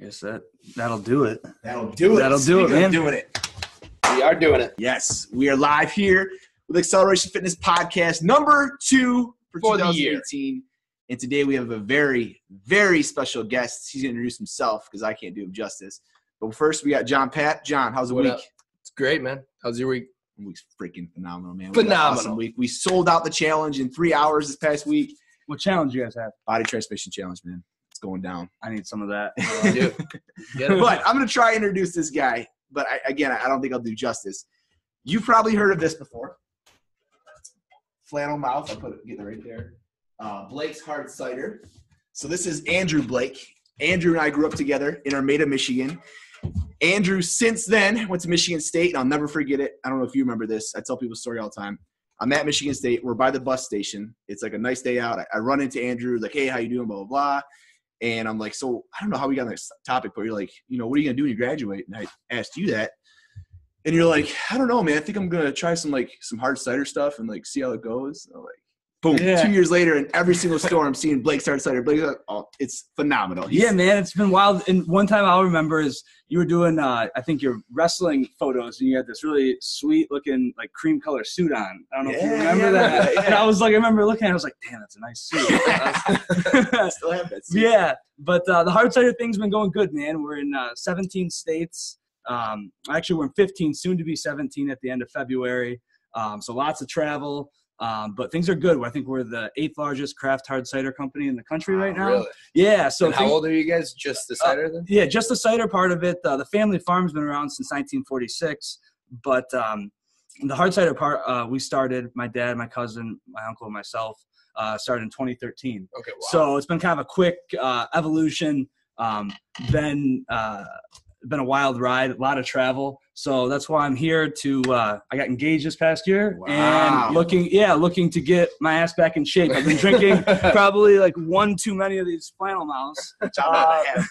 Guess that that'll do it. That'll do it. That'll do it, Speaking of man. Doing it. We are doing it. Yes, we are live here with Xceleration Fitness Podcast number two for, For the year. 2018. And today we have a very, very special guest. He's going to introduce himself because I can't do him justice. But first, we got John Papp. John, how's the What week? up? It's great, man. How's your week? The week's freaking phenomenal, man. We had Phenomenal. awesome week. We sold out the challenge in three hours this past week. What challenge you guys have? Body transmission challenge, man. It's going down. I need some of that. You do. Get it? but I'm going to try introduce this guy. But I, again, I don't think I'll do justice. You've probably heard of this before. Flannel mouth. I put it, get it right there. Uh, Blake's Hard Cider. So this is Andrew Blake. Andrew and I grew up together in Armada, Michigan. Andrew, since then, went to Michigan State, and I'll never forget it. I don't know if you remember this. I tell people the story all the time. I'm at Michigan State. We're by the bus station. It's like a nice day out. I, I run into Andrew, like, hey, how you doing? Blah, blah, blah. And I'm like, so I don't know how we got on this topic, but you're like, you know, what are you gonna do when you graduate? And I asked you that. And you're like, I don't know, man. I think I'm gonna try some like some hard cider stuff and like see how it goes. And I'm like, boom. Yeah. Two years later, in every single store, I'm seeing Blake hard cider. Blake's hard, oh, it's phenomenal. He's- Yeah, man, it's been wild. And one time I'll remember is you were doing, uh, I think your wrestling photos, and you had this really sweet looking like cream color suit on. I don't know if you remember yeah, that. yeah. And I was like, I remember looking, at it, I was like, damn, that's a nice suit. Still have that. suit. yeah, but uh, the hard cider thing's been going good, man. We're in uh, 17 states. Um, actually, we're in 15, soon to be 17 at the end of February. Um, so lots of travel. Um, but things are good. I think we're the eighth largest craft hard cider company in the country right now. Really? Yeah. So and how things- old are you guys? Just the cider then? yeah, just the cider part of it. Uh, the family farm's been around since 1946, but um, the hard cider part, uh, we started. My dad, my cousin, my uncle, and myself uh, started in 2013. Okay. Wow. So it's been kind of a quick uh, evolution. Um, been uh, been a wild ride, a lot of travel. So that's why I'm here to. Uh, I got engaged this past year, Wow. and looking, yeah, looking to get my ass back in shape. I've been drinking probably like one too many of these flannel mouths have.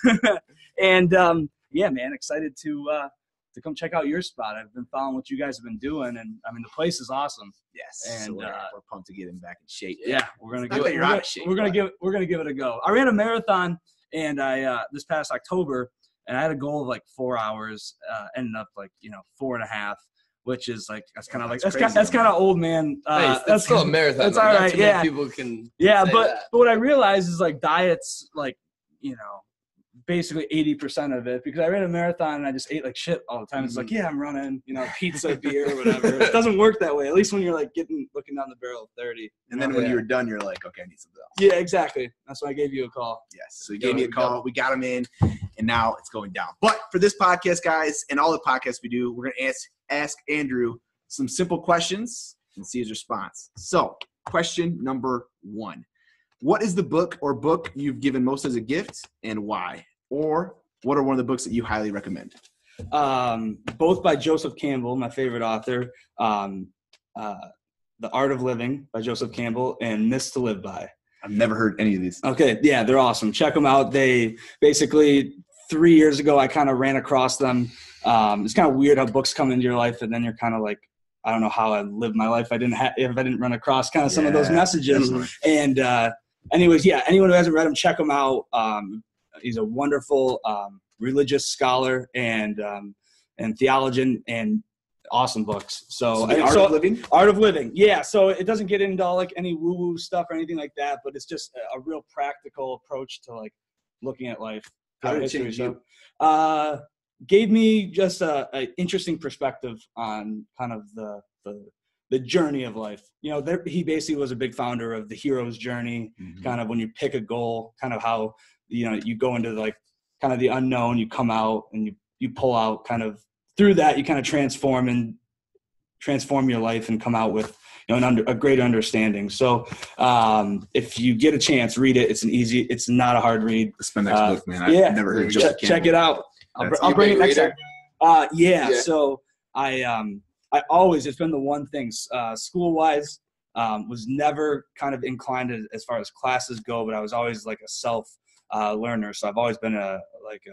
and um, yeah, man, excited to uh, to come check out your spot. I've been following what you guys have been doing, and I mean the place is awesome. Yes. so And, we're, uh, we're pumped to get him back in shape. Yeah, we're gonna give it. you're We're out gonna, of shape, we're gonna give we're gonna give it a go. I ran a marathon, and I uh, this past October, and I had a goal of like four hours. Uh, ended up like you know four and a half. Which is like that's kind of like That's that's kind, that's kind of old man. Uh, Hey, that's that's still a marathon. that's though. all Not right, too many yeah. People can. Yeah, but that. but what I realized is like diets, like you know, basically eighty percent of it because I ran a marathon and I just ate like shit all the time. It's like, mm-hmm. yeah, I'm running, you know, pizza, beer, whatever. It doesn't work that way. At least when you're like getting looking down the barrel of thirty. And then when Yeah. you're done, you're like, okay, I need something else. Yeah, exactly. That's why I gave you a call. Yes. So he Go, gave me a call. We got him in, and now it's going down. But for this podcast, guys, and all the podcasts we do, we're gonna ask ask Andrew some simple questions and see his response. So, question number one: What is the book or book you've given most as a gift, and why? Or what are one of the books that you highly recommend? Um, both by Joseph Campbell, my favorite author. Um, uh, the Art of Living by Joseph Campbell and Myths to Live by. I've never heard any of these. Okay, yeah, they're awesome. Check them out. They basically three years ago I kind of ran across them. Um, it's kind of weird how books come into your life and then you're kind of like, I don't know how I lived my life. I didn't have if I didn't run across kind of some of those Yeah, messages. definitely. And uh, anyways, yeah, anyone who hasn't read them, check them out. Um, he's a wonderful um, religious scholar and um, and theologian and awesome books. So, So, Art so- of Living. Art of Living, yeah. So it doesn't get into all like any woo woo stuff or anything like that, but it's just a, a real practical approach to like looking at life. How did it change you? Uh, gave me just a, a interesting perspective on kind of the the the journey of life. You know, there, he basically was a big founder of the hero's journey. Mm-hmm. Kind of when you pick a goal, kind of how you know you go into like kind of the unknown, you come out and you you pull out kind of through that you kind of transform and transform your life and come out with you know an under, a great understanding. So um, if you get a chance, read it. It's an easy. It's not a hard read. That's my next Uh, book, man. I've yeah. never heard of Check, check it out. I'll, I'll bring it next reader? time. Uh, yeah, Yeah. So I um I always it's been the one thing uh, school wise um, was never kind of inclined as, as far as classes go, but I was always like a self uh, learner. So I've always been a like a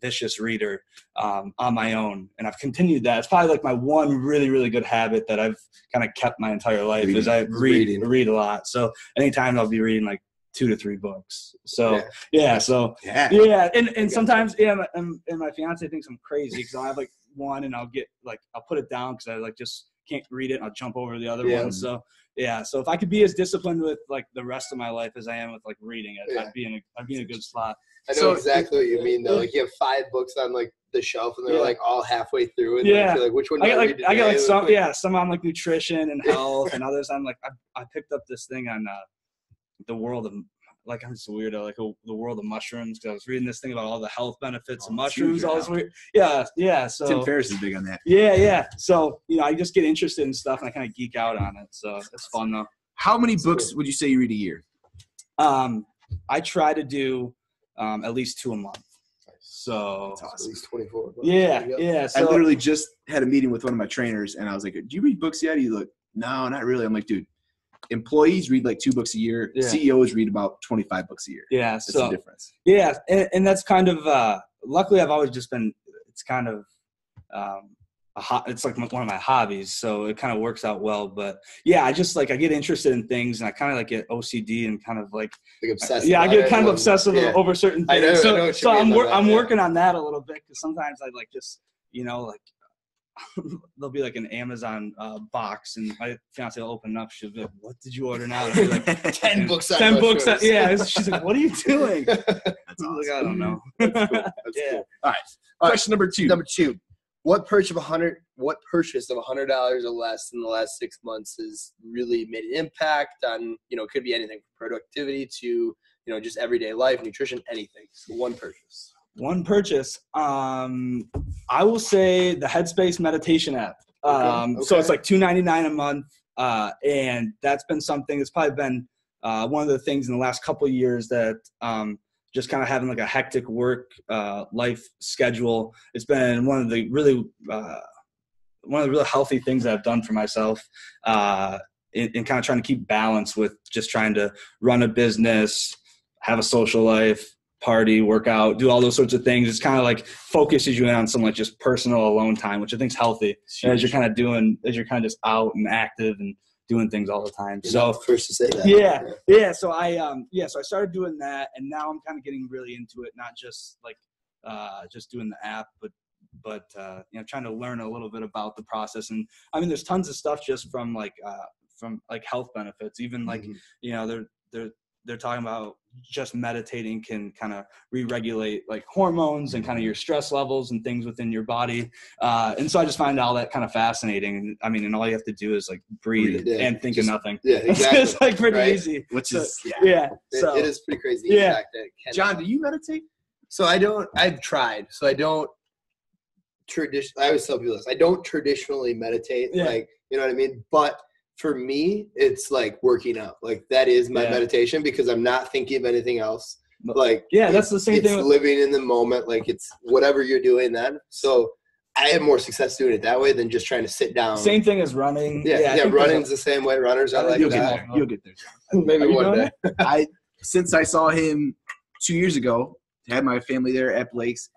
vicious reader um, on my own, and I've continued that. It's probably like my one really really good habit that I've kind of kept my entire life is I read Reading. read a lot. So anytime I'll be reading like two to three books. So Yeah. yeah, so Yeah. yeah, and, and sometimes yeah, my- and, and my fiance thinks I'm crazy because I have like one and I'll get like I'll put it down because I like just can't read it. and I'll jump over the other Yeah. one. So yeah, so if I could be as disciplined with like the rest of my life as I am with like reading it, Yeah. I'd be in a I'd be in a good spot. I know So- exactly what you mean though. Like you have five books on like the shelf and they're Yeah. like all halfway through and Yeah. like, which one do I I, got read like? I got like some Like, yeah some on like nutrition and health and others I'm like I, I picked up this thing on uh, the world of like I'm just a weirdo like oh, the world of mushrooms because I was reading this thing about all the health benefits Oh, of mushrooms right all this weird yeah yeah so Tim Ferriss is big on that. yeah yeah so you know I just get interested in stuff and I kind of geek out on it so it's fun though How many books would you say you read a year? um I try to do um, at least two a month so That's At least 24 books. yeah There you I literally just had a meeting with one of my trainers, and I was like, "Do you read books yet?" He's like, "No, not really." I'm like, "Dude, employees read like two books a year. Yeah. CEOs read about 25 books a year. yeah That's so the difference." Yeah, and, and that's kind of uh, luckily I've always just been. It's kind of um, a ho- it's like one of my hobbies, so it kind of works out well. But yeah, I just like I get interested in things, and I kind of like get OCD and kind of like Like obsessed. yeah, I get kind of obsessive yeah. over certain I things. know- I so know so I'm wor- that, I'm yeah. working on that a little bit because sometimes I like just you know like. There'll be like an Amazon uh, box, and my fiance will open it up. She'll be like, "What did you order now?" And I'll be like, 10 books Ten books. mushrooms. yeah, she's like, "What are you doing?" That's I'm like, awesome. I don't know. That's cool. That's Yeah. cool. Question number two. Number two, what purchase of a hundred what purchase of a hundred dollars or less in the last six months has really made an impact on you know it could be anything from productivity to you know just everyday life, nutrition, anything. So one purchase. One purchase. Um, I will say the Headspace meditation app. Um, So okay. it's like two ninety nine a month, uh, and that's been something. It's probably been uh, one of the things in the last couple of years that um, just kind of having like a hectic work uh, life schedule. It's been one of the really uh, one of the really healthy things that I've done for myself. Uh, in, in kind of trying to keep balance with just trying to run a business, have a social life, party, work out, do all those sorts of things. It's kind of like focuses you in on some like just personal alone time, which I think is healthy as you're kind of doing, as you're kind of just out and active and doing things all the time. You're So first to say that. yeah, yeah. So I um yeah, so I started doing that, and now I'm kind of getting really into it. Not just like uh just doing the app, but but uh, you know trying to learn a little bit about the process. And I mean, there's tons of stuff just from like uh from like health benefits. Even like Mhm. you know they're they're they're talking about just meditating can kind of re-regulate like hormones and kind of your stress levels and things within your body uh, and so i just find all that kind of fascinating and i mean and all you have to do is like breathe Breathe, yeah. and think Just- of nothing Yeah, exactly. it's exactly. like pretty Right. easy Which So- is yeah. yeah It- so it is pretty crazy. Yeah. The fact that it can John, do you meditate? So I don't. I've tried. So I don't. Tradition. I always tell people this. I don't traditionally meditate. Yeah. Like you know what I mean. But for me, it's like working out. Like that is my Yeah. meditation because I'm not thinking of anything else. Like yeah that's the same it's thing with, living in the moment. Like it's whatever you're doing then. So I have more success doing it that way than just trying to sit down. same thing as running Yeah, I yeah. running's the same way. Runners I are like You'll that. get there. You'll get there. Maybe one day. I since I saw him two years ago, had my family there at Blake's.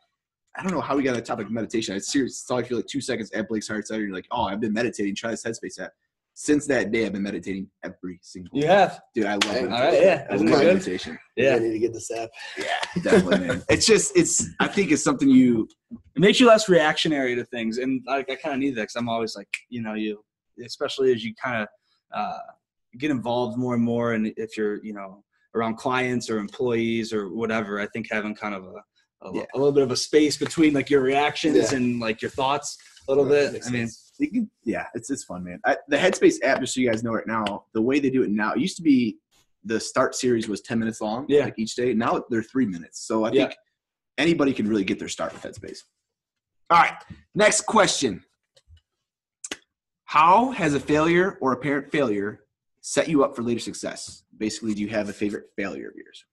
I don't know how we got on the topic of meditation. I seriously saw you for like two seconds at Blake's Hard Cider. You're like, oh, I've been meditating. Try this Headspace app. Since that day, I've been meditating every single. you have Dude, I love Hey, meditation. all right yeah I love it good meditation. I need to get this app. Yeah, definitely, man. It's just, it's. I think it's something you. it makes you less reactionary to things and like i kind of need that because i'm always like you know you especially as you kind of uh, get involved more and more and if you're you know around clients or employees or whatever i think having kind of a a, Yeah. a little bit of a space between like your reactions Yeah. and like your thoughts a little That bit i mean sense. you can- yeah, it's it's fun, man. I, the Headspace app, just so you guys know right now, the way they do it now, it used to be the start series was ten minutes long, Yeah. like each day. Now they're three minutes, so I Yeah. think anybody can really get their start with Headspace. All right, next question: How has a failure or apparent failure set you up for later success? Basically, do you have a favorite failure of yours?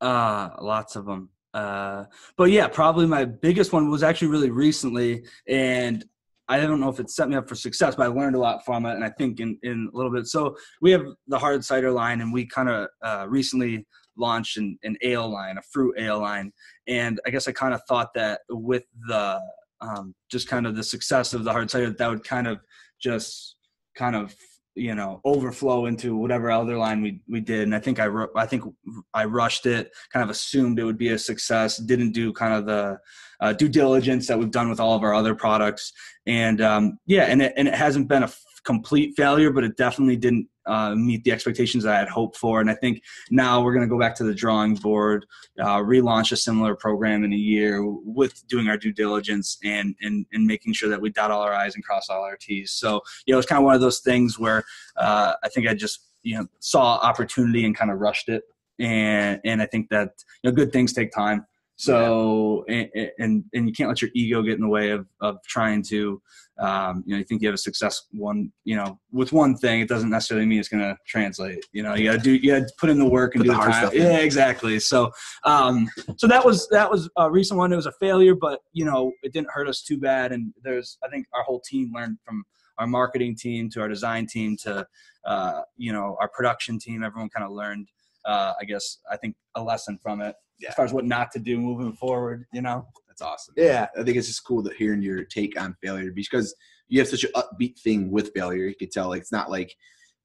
Uh, lots of them. Uh, but yeah, probably my biggest one was actually really recently, and I don't know if it set me up for success, but I learned a lot from it, and I think in in a little bit. So we have the hard cider line, and we kind of uh, recently launched an, an ale line, a fruit ale line, and I guess I kind of thought that with the um, just kind of the success of the hard cider, that would kind of just kind of you know overflow into whatever other line we we did and i think i ru- i think i rushed it kind of assumed it would be a success didn't do kind of the uh, due diligence that we've done with all of our other products and um, yeah and it, and it hasn't been a f- complete failure but it definitely didn't uh, meet the expectations that I had hoped for. And I think now we're going to go back to the drawing board, uh, relaunch a similar program in a year with doing our due diligence and, and, and making sure that we dot all our I's and cross all our T's. So, you know, it's kind of one of those things where uh, I think I just, you know, saw opportunity and kind of rushed it. And, and I think that, you know, good things take time. So and, and and you can't let your ego get in the way of of trying to um, you know you think you have a success one you know with one thing it doesn't necessarily mean it's going to translate. You know you got to do you got to put in the work and Put do the hard time. stuff in. yeah exactly. So um so that was that was a recent one. It was a failure but you know it didn't hurt us too bad. And there's I think our whole team learned from our marketing team to our design team to uh, you know our production team. Everyone kind of learned uh, I guess I think a lesson from it Yeah. as far as what not to do moving forward. You know. That's awesome. Yeah. I think it's just cool that hearing your take on failure because you have such an upbeat thing with failure. You could tell like it's not like,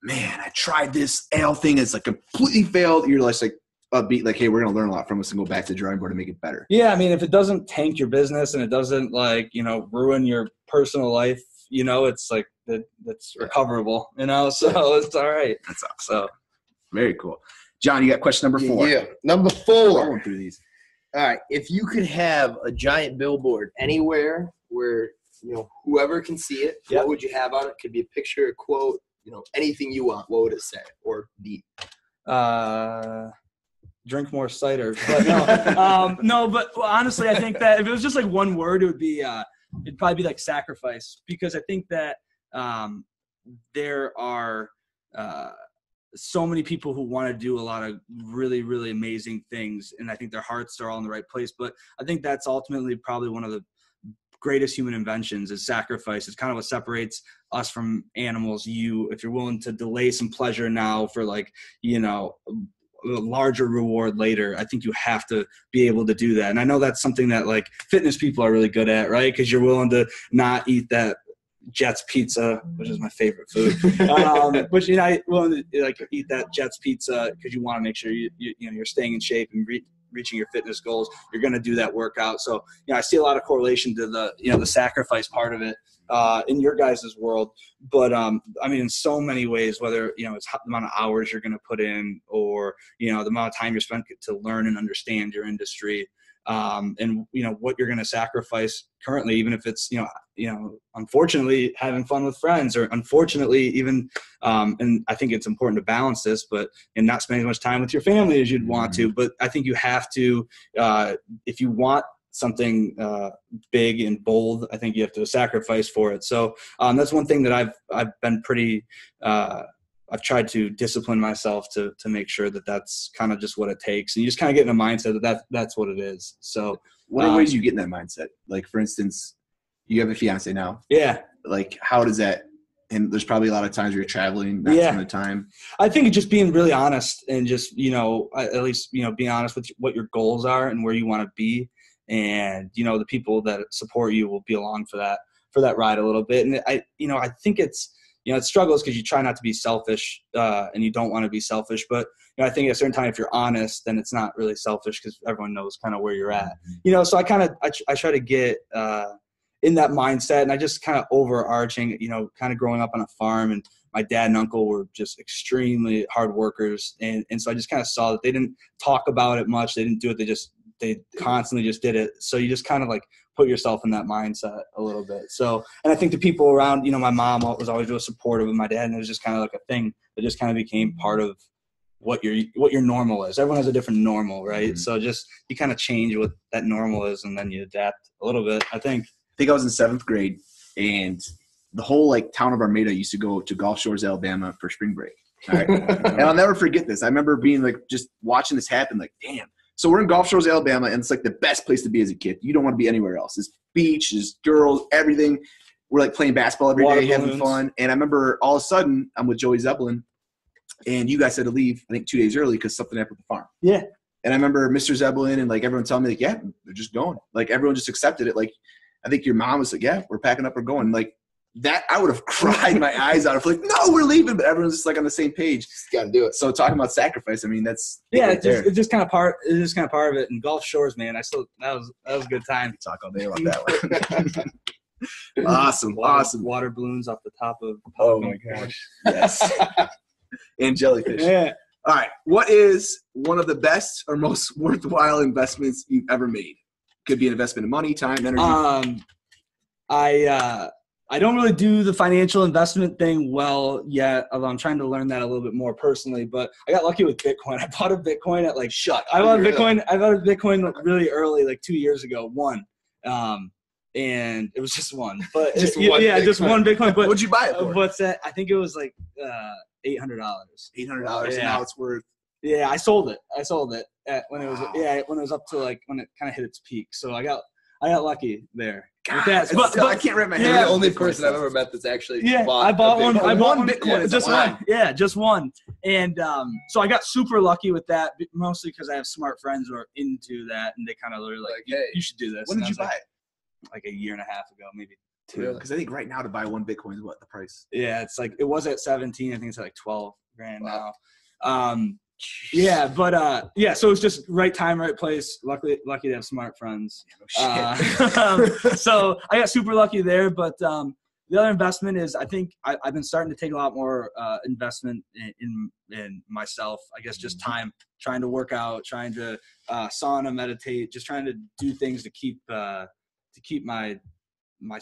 man, I tried this ale thing, it's like completely failed. You're just like upbeat, like, hey, we're gonna learn a lot from this and go back to the drawing board and make it better. Yeah, I mean, if it doesn't tank your business and it doesn't like you know ruin your personal life, you know, it's like that that's recoverable. You know, so it's all right. That's awesome. So Very cool. John, you got question number four. Yeah. Number four. Going four. through these. All right. If you could have a giant billboard anywhere where you know whoever can see it, Yep. what would you have on it? Could be a picture, a quote, you know, anything you want. What would it say or be? uh drink more cider but no um no but honestly i think that if it was just like one word it would be uh it'd probably be like sacrifice because i think that um there are uh so many people who want to do a lot of really really amazing things and i think their hearts are all in the right place but i think that's ultimately probably one of the greatest human inventions is sacrifice it's kind of what separates us from animals you if you're willing to delay some pleasure now for like you know a larger reward later i think you have to be able to do that and i know that's something that like fitness people are really good at right? Because you're willing to not eat that jets pizza which is my favorite food. Um, but you know I willing to like eat that jets pizza because you want to make sure you, you you know you're staying in shape and re- reaching your fitness goals. You're going to do that workout. So you know i see a lot of correlation to the you know the sacrifice part of it uh, in your guys' world. But um, I mean, in so many ways, whether you know it's the amount of hours you're going to put in, or you know the amount of time you're spent to learn and understand your industry, um, and you know what you're going to sacrifice currently, even if it's you know you know unfortunately having fun with friends, or unfortunately even, um, and I think it's important to balance this, but and not spending as much time with your family as you'd want to. But I think you have to, uh, if you want something uh, big and bold, I think you have to sacrifice for it. So um, that's one thing that I've I've been pretty. Uh, I've tried to discipline myself to to make sure that that's kind of just what it takes, and you just kind of get in a mindset that, that that's what it is. So What are Um, ways you get in that mindset? Like, for instance, you have a fiance now. yeah, Like, how does that? And there's probably a lot of times where you're traveling, not Yeah. the time. I think just being really honest and just you know at at least you know being honest with what your goals are and where you want to be, and you know the people that support you will be along for that for that ride a little bit. And I you know I think it's you know it struggles because you try not to be selfish uh, and you don't want to be selfish, but you know I think at a certain time if you're honest then it's not really selfish because everyone knows kind of where you're at. You know, so I kind of I, I try to get. Uh, in that mindset and i just kind of overarching you know kind of growing up on a farm and my dad and uncle were just extremely hard workers and, and so i just kind of saw that they didn't talk about it much they didn't do it they just they constantly just did it so you just kind of like put yourself in that mindset a little bit so and i think the people around you know my mom was always real supportive of my dad and it was just kind of like a thing that just kind of became part of what your what your normal is everyone has a different normal right Mhm. so just you kind of change what that normal is and then you adapt a little bit i think I think I was in seventh grade, and the whole like town of Armada used to go to Gulf Shores, Alabama for spring break. Right. and I'll never forget this. I remember being like just watching this happen, like, damn. So we're in Gulf Shores, Alabama, and it's like the best place to be as a kid. You don't want to be anywhere else. It's beach, there's girls, everything. We're like playing basketball every Water day, having fun. And I remember all of a sudden I'm with Joey Zeppelin, and you guys had to leave, I think, two days early because something happened at the farm. Yeah. And I remember Mr. Zeppelin and like everyone telling me, like, yeah, they're just going. Like everyone just accepted it. Like I think your mom was like, yeah, we're packing up, we're going. Like that I would have cried my eyes out. If like, no, we're leaving, but everyone's just like on the same page. Just gotta do it. So talking about sacrifice, I mean, that's Yeah, right it's just, it's just kind of part. It's just kind of part of it. And Gulf Shores, man, I still that was that was a good time. talk all day about that one. awesome, awesome. Water balloons off the top of. Oh my gosh. Yes. and jellyfish. Yeah. All right. What is one of the best or most worthwhile investments you've ever made? Could be an investment in money, time, energy. Um, I uh, I don't really do the financial investment thing well yet, although I'm trying to learn that a little bit more personally. But I got lucky with Bitcoin. I bought a Bitcoin at like Shut. I bought a Really? Bitcoin. I bought a Bitcoin really early, like two years ago. One, um, and it was just one, but Just yeah, one yeah, just one Bitcoin. But What'd you buy it for? what's that? I think it was like uh, eight hundred dollars. Eight hundred dollars. Yeah. now it's worth. Yeah, I sold it. I sold it at, when it was Wow. yeah when it was up to like when it kind of hit its peak. So I got I got lucky there. God, that. it's But- I can't wrap my head. Yeah, You're the only person I've ever met that's actually Yeah, bought I bought a one. I bought One one. Bitcoin yeah, just wild. one. Yeah, just one. And um, so I got super lucky with that, mostly because I have smart friends who are into that, and they kind of were like, Like, "You- hey. "You should do this." When And did you buy like, it? Like a year and a half ago, maybe two. Really? Because I think right now to buy one Bitcoin is what the price. Yeah, it's like it was at 17. I think it's at like 12 grand Wow. now. Um, yeah, but uh, yeah, so it's just right time, right place. Luckily, lucky to have smart friends. Shit. Uh, so I got super lucky there. But um, the other investment is I think I, I've been starting to take a lot more uh, investment in, in in myself. I guess just time, trying to work out, trying to uh, sauna, meditate, just trying to do things to keep uh, to keep my my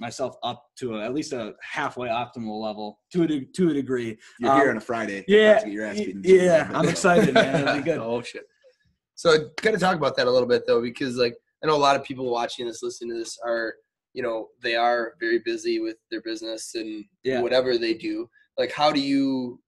myself up to a, at least a halfway optimal level to a de- to a degree. You're here um, on a Friday. Yeah, about to get your ass beat in the gym a yeah, I'm excited, man. It'll be good. oh shit. So kind of talk about that a little bit though, because like I know a lot of people watching this, listening to this are, you know, they are very busy with their business and Yeah. whatever they do. Like, how do you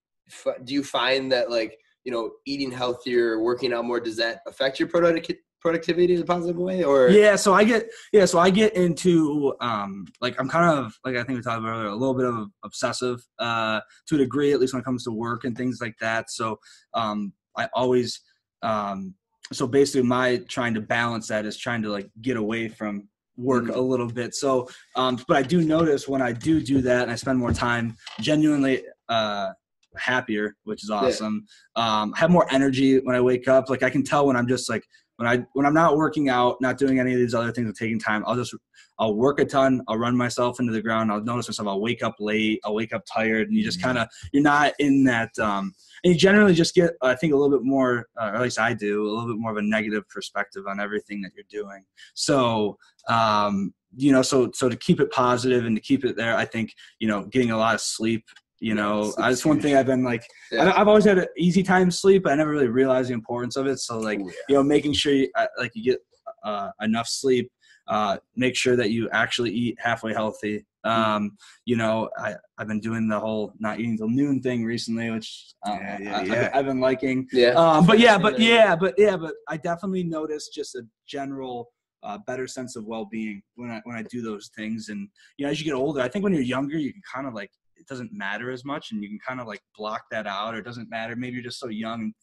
do you find that like you know eating healthier, working out more, does that affect your product productivity in a positive way, or? Yeah so i get yeah so i get into um like i'm kind of like i think we talked about earlier a little bit of obsessive uh to a degree at least when it comes to work and things like that. So um i always um so basically my trying to balance that is trying to like get away from work Mhm. a little bit. So um but i do notice when i do do that and i spend more time genuinely uh happier which is awesome um have more energy when i wake up. Like i can tell when i'm just like when I when I'm not working out, not doing any of these other things, or taking time, I'll just I'll work a ton. I'll run myself into the ground. I'll notice myself. I'll wake up late. I'll wake up tired, and you just kind of you're not in that. Um, and you generally just get I think a little bit more, uh, or at least I do, a little bit more of a negative perspective on everything that you're doing. So um, you know, so so to keep it positive and to keep it there, I think you know, getting a lot of sleep. You know, sleep's that's one thing I've been like. Yeah. I- I've always had an easy time sleep. But I never really realized the importance of it. So like Oh, yeah. you know making sure you, uh, like you get uh, enough sleep uh, make sure that you actually eat halfway healthy um, you know I, i've been doing the whole not eating till noon thing recently which uh, Yeah, yeah, I, I've, yeah. been, I've been liking yeah, um, but yeah but Yeah. yeah but yeah but i definitely noticed just a general uh, better sense of well-being when I when I do those things, and you know, as you get older, I think when you're younger, you can kind of like it doesn't matter as much, and you can kind of like block that out, or it doesn't matter. Maybe you're just so young, and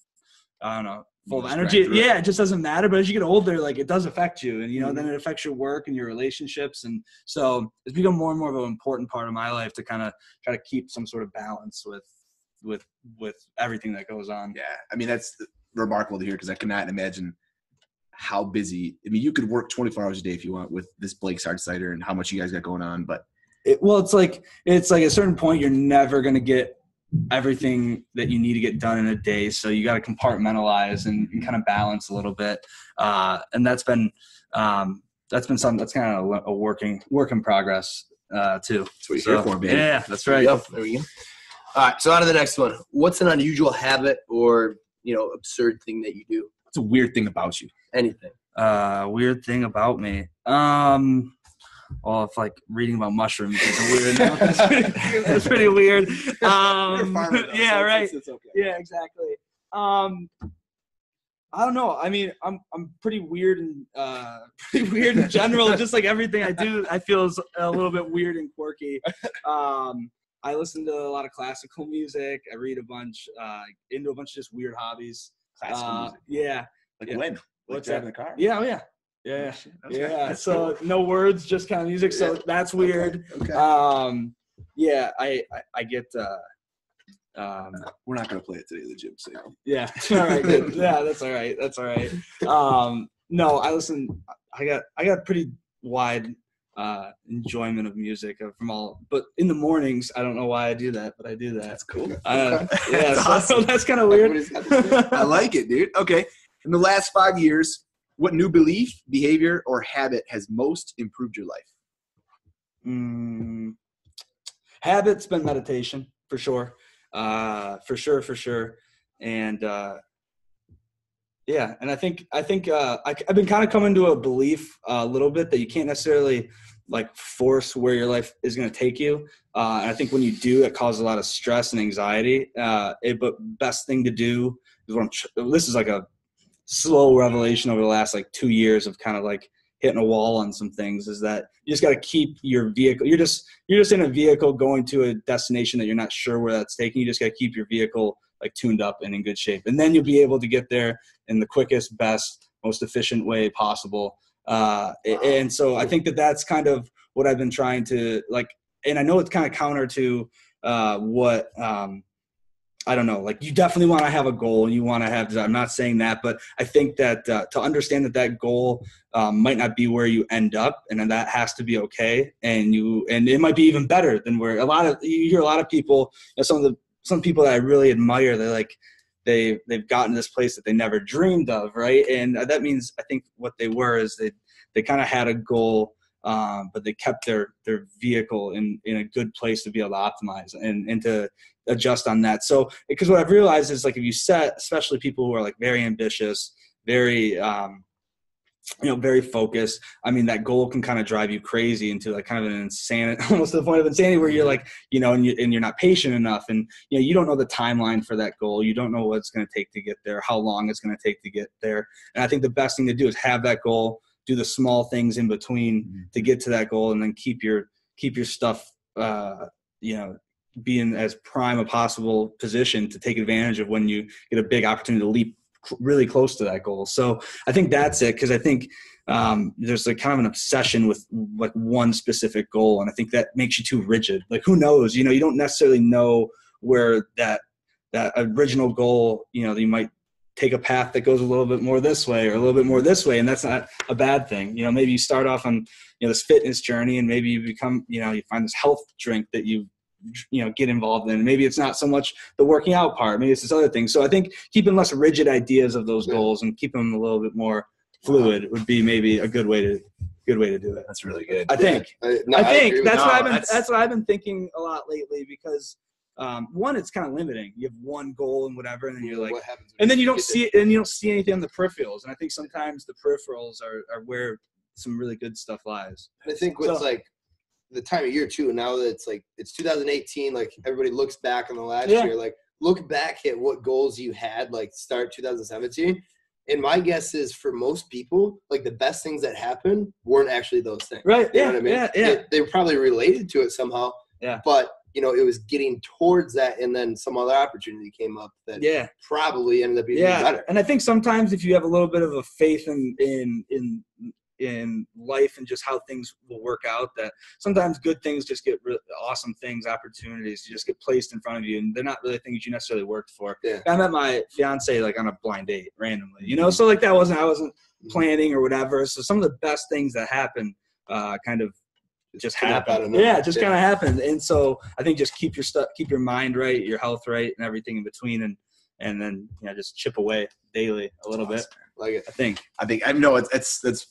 I don't know, full of energy. through it. Yeah, it just doesn't matter. But as you get older, like it does affect you, and you know, Mm-hmm. then it affects your work and your relationships, and so it's become more and more of an important part of my life to kind of try to keep some sort of balance with with with everything that goes on. Yeah, I mean that's remarkable to hear because I cannot imagine how busy. I mean, you could work 24 hours a day if you want with this Blake's Hard Cider and how much you guys got going on. But it, well it's like it's like at a certain point you're never going to get everything that you need to get done in a day so you got to compartmentalize and, and kind of balance a little bit uh, and that's been um, that's been something that's kind of a, a working work in progress uh, too that's what you're So, here for, baby. yeah that's right Yep, there we go. All right, so on to the next one. What's an unusual habit or you know absurd thing that you do? It's a weird thing about you. Anything? uh, weird thing about me um if like reading about mushrooms is a weird, that's, pretty, weird. Um, yeah, right. yeah exactly um i don't know i mean i'm i'm pretty weird and uh pretty weird in general just like everything i do i feel is a little bit weird and quirky um i listen to a lot of classical music i read a bunch uh into a bunch of just weird hobbies Classical uh music. yeah Like yeah. when? Like What's driving that? the car? yeah oh yeah Yeah. Okay. Yeah. So no words, just kind of music. So that's weird. Okay. Um, yeah, I, I, I get, uh, um, We're not gonna play it today the gym, so yeah. All right. Good. Yeah, that's all right. That's all right. Um, no, I listen, I got, I got pretty wide, uh, enjoyment of music uh, from all, but in the mornings, I don't know why I do that, but I do that. That's cool. Uh, yeah. That's so awesome. that's kind of weird. Everybody's got this thing. I like it, dude. Okay. In the last five years, what new belief, behavior, or habit has most improved your life? Mm, habits been meditation for sure, uh, for sure, for sure, and uh, yeah, and I think I think uh, I, I've been kind of coming to a belief uh, a little bit that you can't necessarily like force where your life is going to take you. Uh, and I think when you do, it causes a lot of stress and anxiety. Uh, it, but best thing to do is what I'm. Tr- this is like a slow revelation over the last like two years of kind of like hitting a wall on some things is that you just got to keep your vehicle you're just you're just in a vehicle going to a destination that you're not sure where that's taking you just got to keep your vehicle like tuned up and in good shape. And then you'll be able to get there in the quickest best most efficient way possible. Uh, and so i think that that's kind of what i've been trying to like and i know it's kind of counter to uh, what um, I don't know. Like you definitely want to have a goal and you want to have. I'm not saying that, but I think that uh, to understand that that goal um, might not be where you end up, and then that has to be okay. And you and it might be even better than where a lot of you hear a lot of people. You know, some of the some people that I really admire. They're like they they've gotten this place that they never dreamed of, right? And that means I think what they were is they they kind of had a goal. Um, but they kept their their vehicle in in a good place to be able to optimize and and to adjust on that. So because what I've realized is like if you set, especially people who are like very ambitious, very um, you know, very focused. I mean, that goal can kind of drive you crazy into like kind of an insanity, almost to the point of insanity where you're like, you know, and, you, and you're not patient enough, and you know, you don't know the timeline for that goal. You don't know what it's going to take to get there, how long it's going to take to get there. And I think the best thing to do is have that goal, do the small things in between to get to that goal, and then keep your keep your stuff, uh, you know, be in as prime a possible position to take advantage of when you get a big opportunity to leap really close to that goal. So I think that's it because I think um, there's like kind of an obsession with like one specific goal, and I think that makes you too rigid. Like who knows? You know, you don't necessarily know where that that original goal. You know, that you might take a path that goes a little bit more this way or a little bit more this way, and that's not a bad thing. You know, maybe you start off on you know this fitness journey, and maybe you become you know you find this health drink that you you know get involved in maybe it's not so much the working out part maybe it's this other thing so i think keeping less rigid ideas of those Yeah. goals and keeping them a little bit more fluid would be maybe a good way to good way to do it That's really good. i think I, uh, no, i think with that's you. what i've been that's- that's, what i've been thinking a lot lately because um, one it's kind of limiting you have one goal and whatever and then you're like what and then you don't see it and you don't see anything on the peripherals and i think sometimes the peripherals are, are where some really good stuff lies And I think with So- like the time of year too, now that it's like it's 2018, like everybody looks back on the last Yeah. year, like look back at what goals you had, like start 2017. And my guess is for most people, like the best things that happened weren't actually those things. right You know yeah what I mean? yeah yeah They, they were probably related to it somehow. Yeah. But you know, it was getting towards that, and then some other opportunity came up that yeah. probably ended up being yeah. better. and i think sometimes if you have a little bit of a faith in in in in life and just how things will work out that sometimes good things just get really awesome things opportunities just get placed in front of you and they're not really things you necessarily worked for. Yeah. i met my fiance like on a blind date randomly you know? So like that wasn't i wasn't planning or whatever. So some of the best things that happen uh kind of just Come up out of happen yeah it just Yeah. kind of happened and so i think just keep your stuff keep your mind right your health right and everything in between and and then you know just chip away daily a little bit Like it. i think I think I know it's it's that's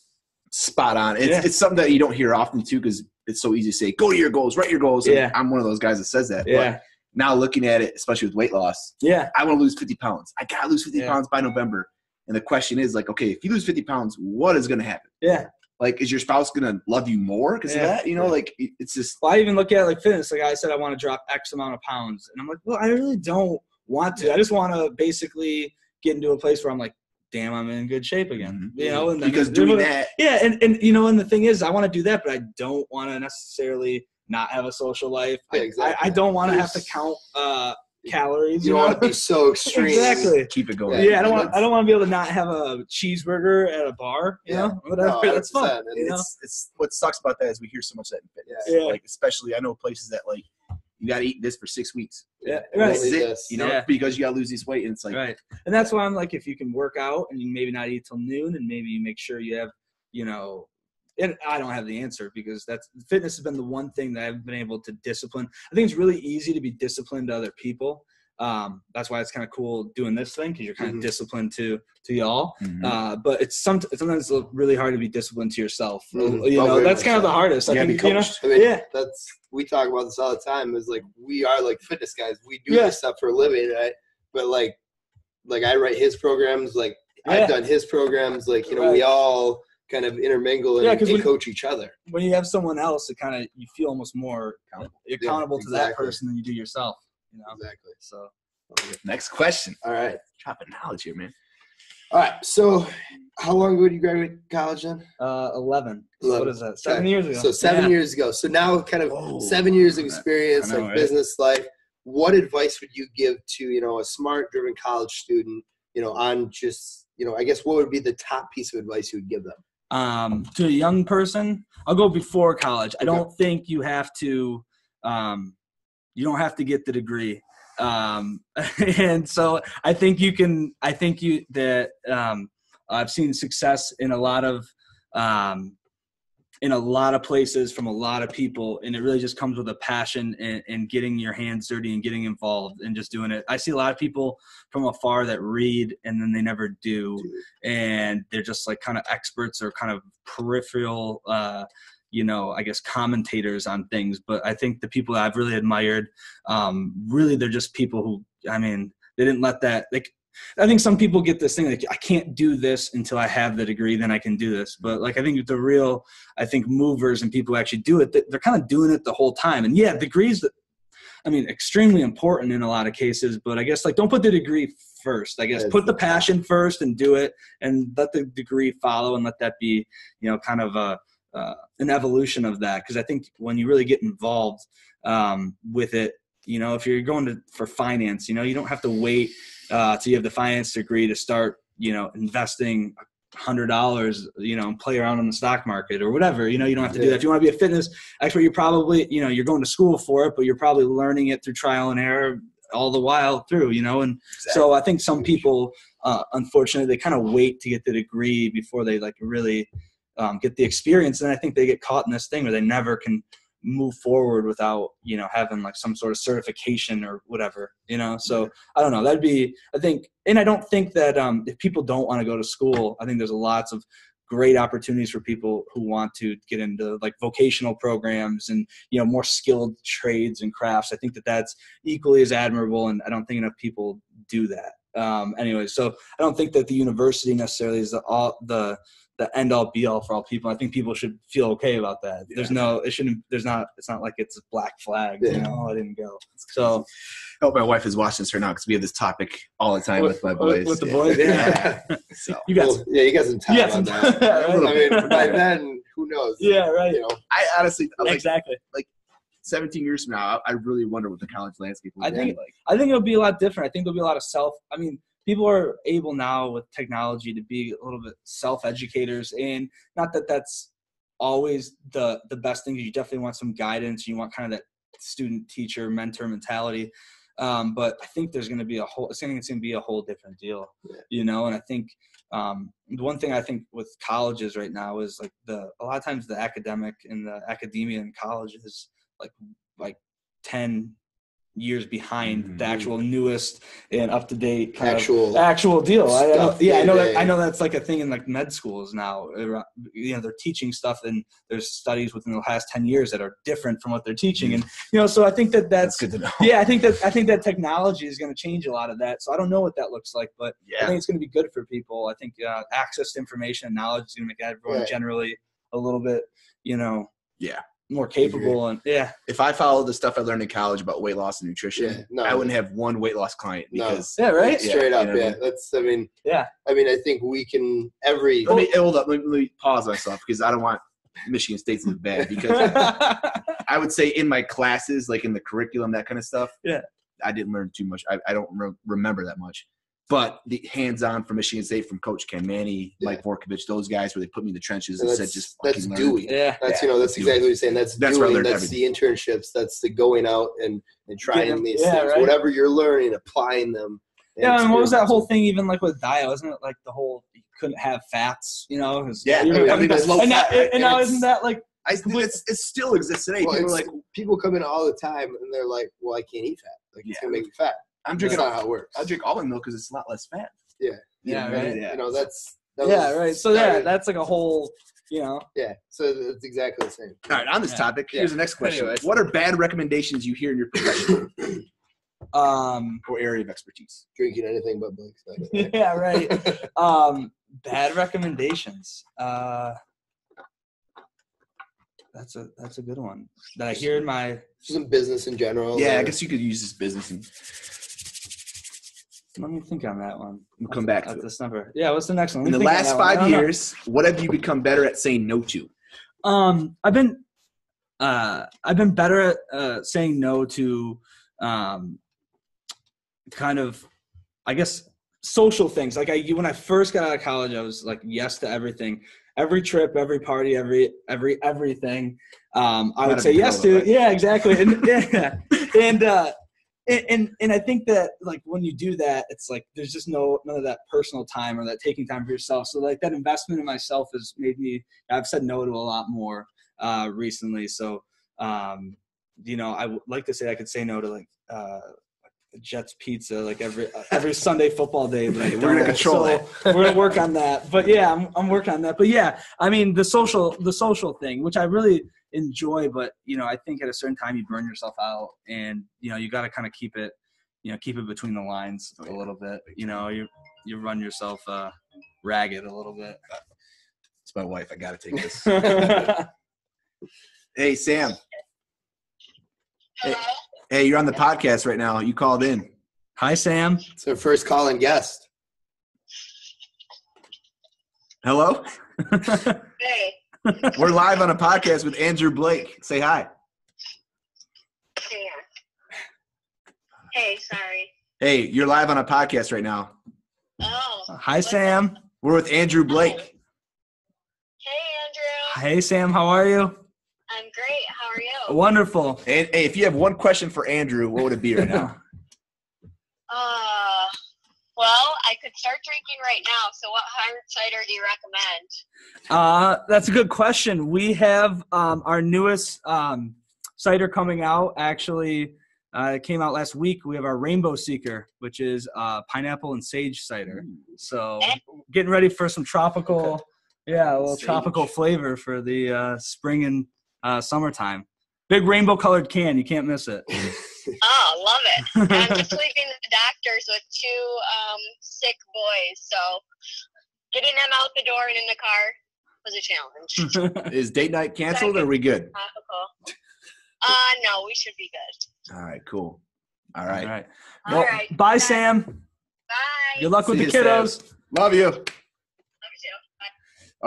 spot on. It's Yeah. it's something that you don't hear often too because it's so easy to say go to your goals, write your goals. and Yeah. I'm one of those guys that says that. yeah But now looking at it, especially with weight loss, yeah I want to lose 50 pounds. I gotta lose 50 Yeah. pounds by November. And the question is like, okay, if you lose 50 pounds, what is gonna happen? yeah Like, is your spouse gonna love you more because Yeah. of that? You know, Yeah. like it's just well i even look at like fitness like i said i want to drop x amount of pounds and i'm like well i really don't want to i just want to basically get into a place where i'm like damn i'm in good shape again Mhm. you know and then- because doing that. yeah and, and you know and the thing is i want to do that but i don't want to necessarily not have a social life Yeah, I- exactly. I, I don't want to have to count uh calories. You You, don't know? want to be so extreme. exactly. Keep it going. Yeah, Yeah, I don't want. I don't want to be able to not have a cheeseburger at a bar. You Yeah. know, whatever. No, That's fun. 100%, and You know? it's it's what sucks about that is we hear so much that in fitness. Yeah. Like especially I know places that like you got to eat this for six weeks. Yeah, right. This is it, you know, Yeah. because you got to lose this weight, and it's like right. And that's why I'm like, if you can work out and you maybe not eat till noon, and maybe you make sure you have, you know, and I don't have the answer because that's fitness has been the one thing that I've been able to discipline. I think it's really easy to be disciplined to other people. Um, that's why it's kind of cool doing this thing because you're kind of Mhm. disciplined to to y'all. Mhm. Uh, but it's some, sometimes it's really hard to be disciplined to yourself. Mhm. You Oh, know, that's kind of the hardest. I You gotta think, you know. I mean, Yeah. that's we talk about this all the time. Is like we are like fitness guys. We do Yeah. this stuff for a living, right? But like, like I write his programs. Like Yeah. I've done his programs. Like you know, we all kind of intermingle and, Yeah, 'cause and when- coach each other. when you have someone else, it kind of you feel almost more Accountable. accountable to that person than you do yourself. You know, Exactly. so next question. All right. Dropping knowledge here, man. All right. So, how long ago did you graduate college then? uh, eleven. So 11. What is that? Seven Okay. years ago. So seven Yeah. years ago. So now, kind of Whoa. seven years of experience, I know, like right? business life. What advice would you give to you know a smart, driven college student? You know, on just you know, I guess what would be the top piece of advice you would give them? Um, to a young person, I'll go before college. I don't think you have to. Um, you don't have to get the degree. Um, and so I think you can. I think you that um, I've seen success in a lot of um, in a lot of places from a lot of people, and it really just comes with a passion and, and getting your hands dirty and getting involved and just doing it. I see a lot of people from afar that read and then they never do and they're just like kind of experts or kind of peripheral uh you know i guess commentators on things but i think the people that i've really admired um really they're just people who i mean they didn't let that like i think some people get this thing like i can't do this until i have the degree then i can do this but like i think the real i think movers and people who actually do it they- they're kind of doing it the whole time and yeah degrees I mean, extremely important in a lot of cases, but I guess like don't put the degree first. I guess put the the- passion first and do it, and let the degree follow, and let that be, you know, kind of a uh, an evolution of that. Because I think when you really get involved um, with it, you know, if you're going to for finance, you know, you don't have to wait uh, till you have the finance degree to start, you know, investing hundred dollars, you know, and play around in the stock market or whatever. You know, you don't have to do that. If you want to be a fitness expert, you're probably, you know, you're going to school for it, but you're probably learning it through trial and error all the while through, you know. And so I think some people, uh, unfortunately, they kind of wait to get the degree before they like really um, get the experience, and I think they get caught in this thing where they never can move forward without you know having like some sort of certification or whatever you know? So i don't know. That'd be i think and i don't think that um if people don't want to go to school i think there's a lots of great opportunities for people who want to get into like vocational programs and you know more skilled trades and crafts. I think that that's equally as admirable and i don't think enough people do that. Um anyway so i don't think that the university necessarily is the all the the end all be all for all people i think people should feel okay about that there's no it shouldn't there's not it's not like it's a black flag you Yeah. know i didn't go so I hope my wife is watching this right now because we have this topic all the time with, my boys. with the Yeah. boys Yeah. so you got Well, some, yeah, you got some time you got on that. right? I mean, by then, who knows? yeah right You know, I honestly exactly like 17 years from now, I I really wonder what the college landscape will I be think- like. I think it'll be a lot different. I think there'll be a lot of self. I mean, people are able now with technology to be a little bit self educators, and not that that's always the the best thing. You definitely want some guidance. You want kind of that student teacher mentor mentality. Um, but I think there's going to be a whole. I think it's going to be a whole different deal, you know. And I think um, the one thing I think with colleges right now is like the a lot of times the academic and the academia in college is like like ten years behind the Mhm. actual newest and up to date actual. of actual deal. I, I yeah, I know that. I know that's like a thing in like med schools now. You know, they're teaching stuff, and there's studies within the last ten years that are different from what they're teaching, and you know, so I think that That's that's. good to know. Yeah, I think that I think that technology is going to change a lot of that. So I don't know what that looks like, but yeah. I think it's going to be good for people. I think uh, access to information and knowledge is going to make everyone Right. generally a little bit, you know, Yeah. More capable. And yeah, If I followed the stuff I learned in college about weight loss and nutrition, Yeah, no. I wouldn't have one weight loss client No. because. yeah, right. Yeah, Straight you up, know what I yeah. mean? That's. I mean. Yeah. I mean, I think we can every. Let me hold up. Let me, let me pause myself because I don't want Michigan State to look bad because I would say in my classes, like in the curriculum, that kind of stuff. Yeah. I didn't learn too much. I, I don't re- remember that much. But the hands-on from Michigan State, from Coach Ken Mannie, Yeah. Mike Vorkapich, those guys where they put me in the trenches And and said, that's, just that's fucking learn. doing. Yeah. That's Yeah, you know that's do it. exactly what you're saying. That's, That's where I doing. learned That's the internships. That's the going out and and trying Getting- these yeah, things. right. Whatever you're learning, applying them. Yeah, and what was that whole thing? Even like with Dio, isn't it like the whole you couldn't have fats? You know, 'cause Yeah, you're I mean, that's low and, now, fat, right? and now isn't that like I, it's, it still exists today. Well, People are like, people come in all the time and they're like, "Well, I can't eat fat. Like it's gonna make me fat." I'm That's drinking. not how it works. I drink almond milk because it's a lot less fat. Yeah. Yeah, right. Yeah. You know, that's that yeah, right. So yeah, that's like a whole you know. yeah. So it's exactly the same. All right, on this Yeah. topic, Yeah. here's the next question. Anyways. What are bad recommendations you hear in your profession Um, or area of expertise? Drinking anything but Blake's. Yeah, right. Um, bad recommendations. Uh, that's a that's a good one that I hear in my. Just in business in general. Yeah, I guess you could use this business and Let me think on that one. we'll come back to it. this number. Yeah, what's the next one? In the last that one. I five don't know. years, what have you become better at saying no to? Um, I've been, uh, I've been better at uh, saying no to, um, kind of, I guess, social things. Like I, when I first got out of college, I was like yes to everything, every trip, every party, every every everything. Um, I would say yes to. Yeah, exactly. And yeah, and uh, and, and and I think that like when you do that, it's like there's just no none of that personal time or that taking time for yourself. So like that investment in myself has made me. I've said no to a lot more uh, recently. So um, you know, I would like to say I could say no to like. Uh, Jets pizza like every uh, every Sunday football day. But We're gonna control So We're gonna work on that. But yeah, I'm I'm working on that. But yeah, I mean the social the social thing, which I really enjoy, but you know, I think at a certain time you burn yourself out, and you know, you got to kind of keep it, you know, keep it between the lines a little bit. You know, you you run yourself uh, ragged a little bit. It's my wife. I got to take this. Hey, Sam. Hello? Hey, you're on the podcast right now. You called in. Hi, Sam. It's our first call and guest. Hello? Hey, We're live on a podcast with Andrew Blake. Say hi. Sam. Hey, sorry. Hey, you're live on a podcast right now. Oh. Hi, Sam. We're with Andrew Blake. Hey, Andrew. Hey, Sam. How are you? I'm great. How are you? Wonderful. And hey, if you have one question for Andrew, what would it be right now? Uh, well, I could start drinking right now. So, what hard cider do you recommend? Uh, that's a good question. We have um, our newest um, cider coming out. Actually, uh, it came out last week. We have our Rainbow Seeker, which is uh, pineapple and sage cider. So, getting ready for some tropical, yeah, a little Sage. tropical flavor for the uh, spring and uh, summertime. Big rainbow colored can. You can't miss it. Oh, love it. I'm just leaving the doctors with two um, sick boys. So, getting them out the door and in the car was a challenge. Is date night canceled or are we good? Topical. Uh, no, we should be good. All right, cool. All All right. right. Well, right. Bye, Bye. Sam. Bye. Good luck with the you, Sam. kiddos. Love you. Love you too.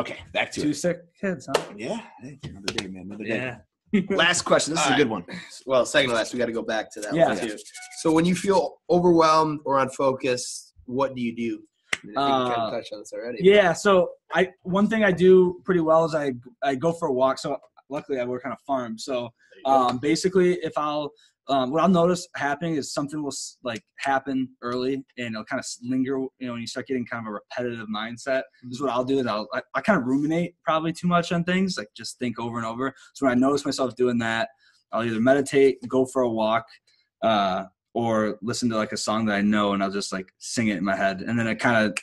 Okay, back to Two it. sick kids, huh? Yeah. Hey, another day, man. Another day. Yeah. Last question. This is a good one. Well, second to last, we got to go back to that Yeah. one too. So when you feel overwhelmed or unfocused, what do you do? I, mean, I think we kind Uh, of touched on this already. Yeah. So I one thing I do pretty well is I I go for a walk. So luckily I work on a farm. So um, basically, if I'll um, what I'll notice happening is something will like happen early and it'll kind of linger. You know, when you start getting kind of a repetitive mindset, this is what I'll do. Is I'll I, I kind of ruminate probably too much on things, like just think over and over. So when I notice myself doing that, I'll either meditate, go for a walk, uh, or listen to like a song that I know, and I'll just like sing it in my head, and then it kind of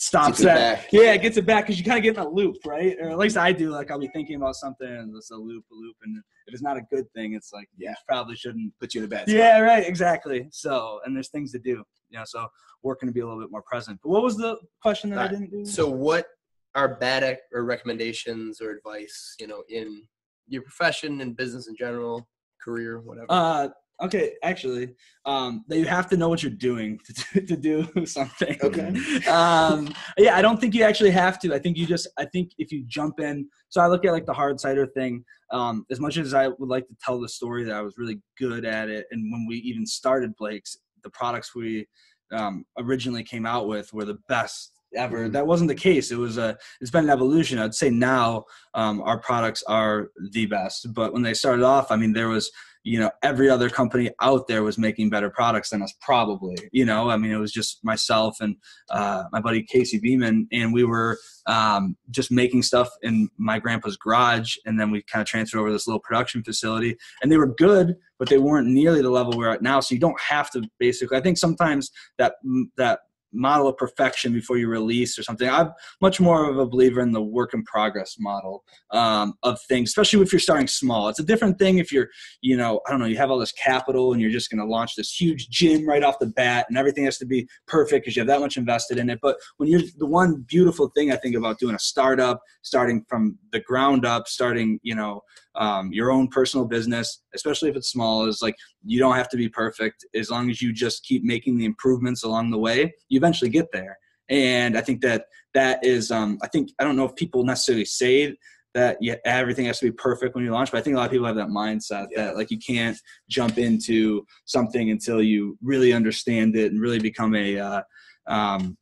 stops that. back. Yeah, it gets it back because you kind of get in a loop, right? Or at least I do. Like I'll be thinking about something, and it's a loop, a loop, and if it's not a good thing, it's like Yeah. probably shouldn't. Put you in a bad spot. Yeah, right, exactly. So, and there's things to do, you know. So working to be a little bit more present. But what was the question that I didn't do? So what are bad ec- or recommendations or advice, you know, in your profession and business in general, career, whatever? Uh, Okay, actually, um, that you have to know what you're doing to do, to do something. Okay. um, yeah, I don't think you actually have to. I think you just. I think if you jump in. So I look at like the hard cider thing. Um, as much as I would like to tell the story that I was really good at it, and when we even started Blake's, the products we um, originally came out with were the best ever. That wasn't the case. It was a. It's been an evolution. I'd say now um, our products are the best, but when they started off, I mean, there was you know every other company out there was making better products than us probably you know? I mean it was just myself and uh, my buddy casey beeman and we were um, just making stuff in my grandpa's garage and then we kind of transferred over this little production facility and they were good but they weren't nearly the level we're at now so you don't have to basically i think sometimes that that model of perfection before you release or something. I'm much more of a believer in the work in progress model um, of things, especially if you're starting small. It's a different thing if you're, you know, I don't know, you have all this capital and you're just going to launch this huge gym right off the bat and everything has to be perfect because you have that much invested in it. But when you're the one beautiful thing I think about doing a startup, starting from the ground up, starting, you know, um, your own personal business, especially if it's small, is like you don't have to be perfect. As long as you just keep making the improvements along the way, you eventually get there. And I think that that is, um, I think, I don't know if people necessarily say that yeah, everything has to be perfect when you launch, but I think a lot of people have that mindset yeah. that like you can't jump into something until you really understand it and really become a, uh, um,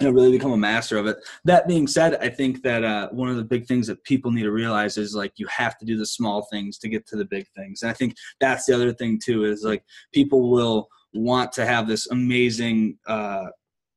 you know, really become a master of it. That being said, I think that uh, one of the big things that people need to realize is like you have to do the small things to get to the big things. And I think that's the other thing too is like people will want to have this amazing, uh,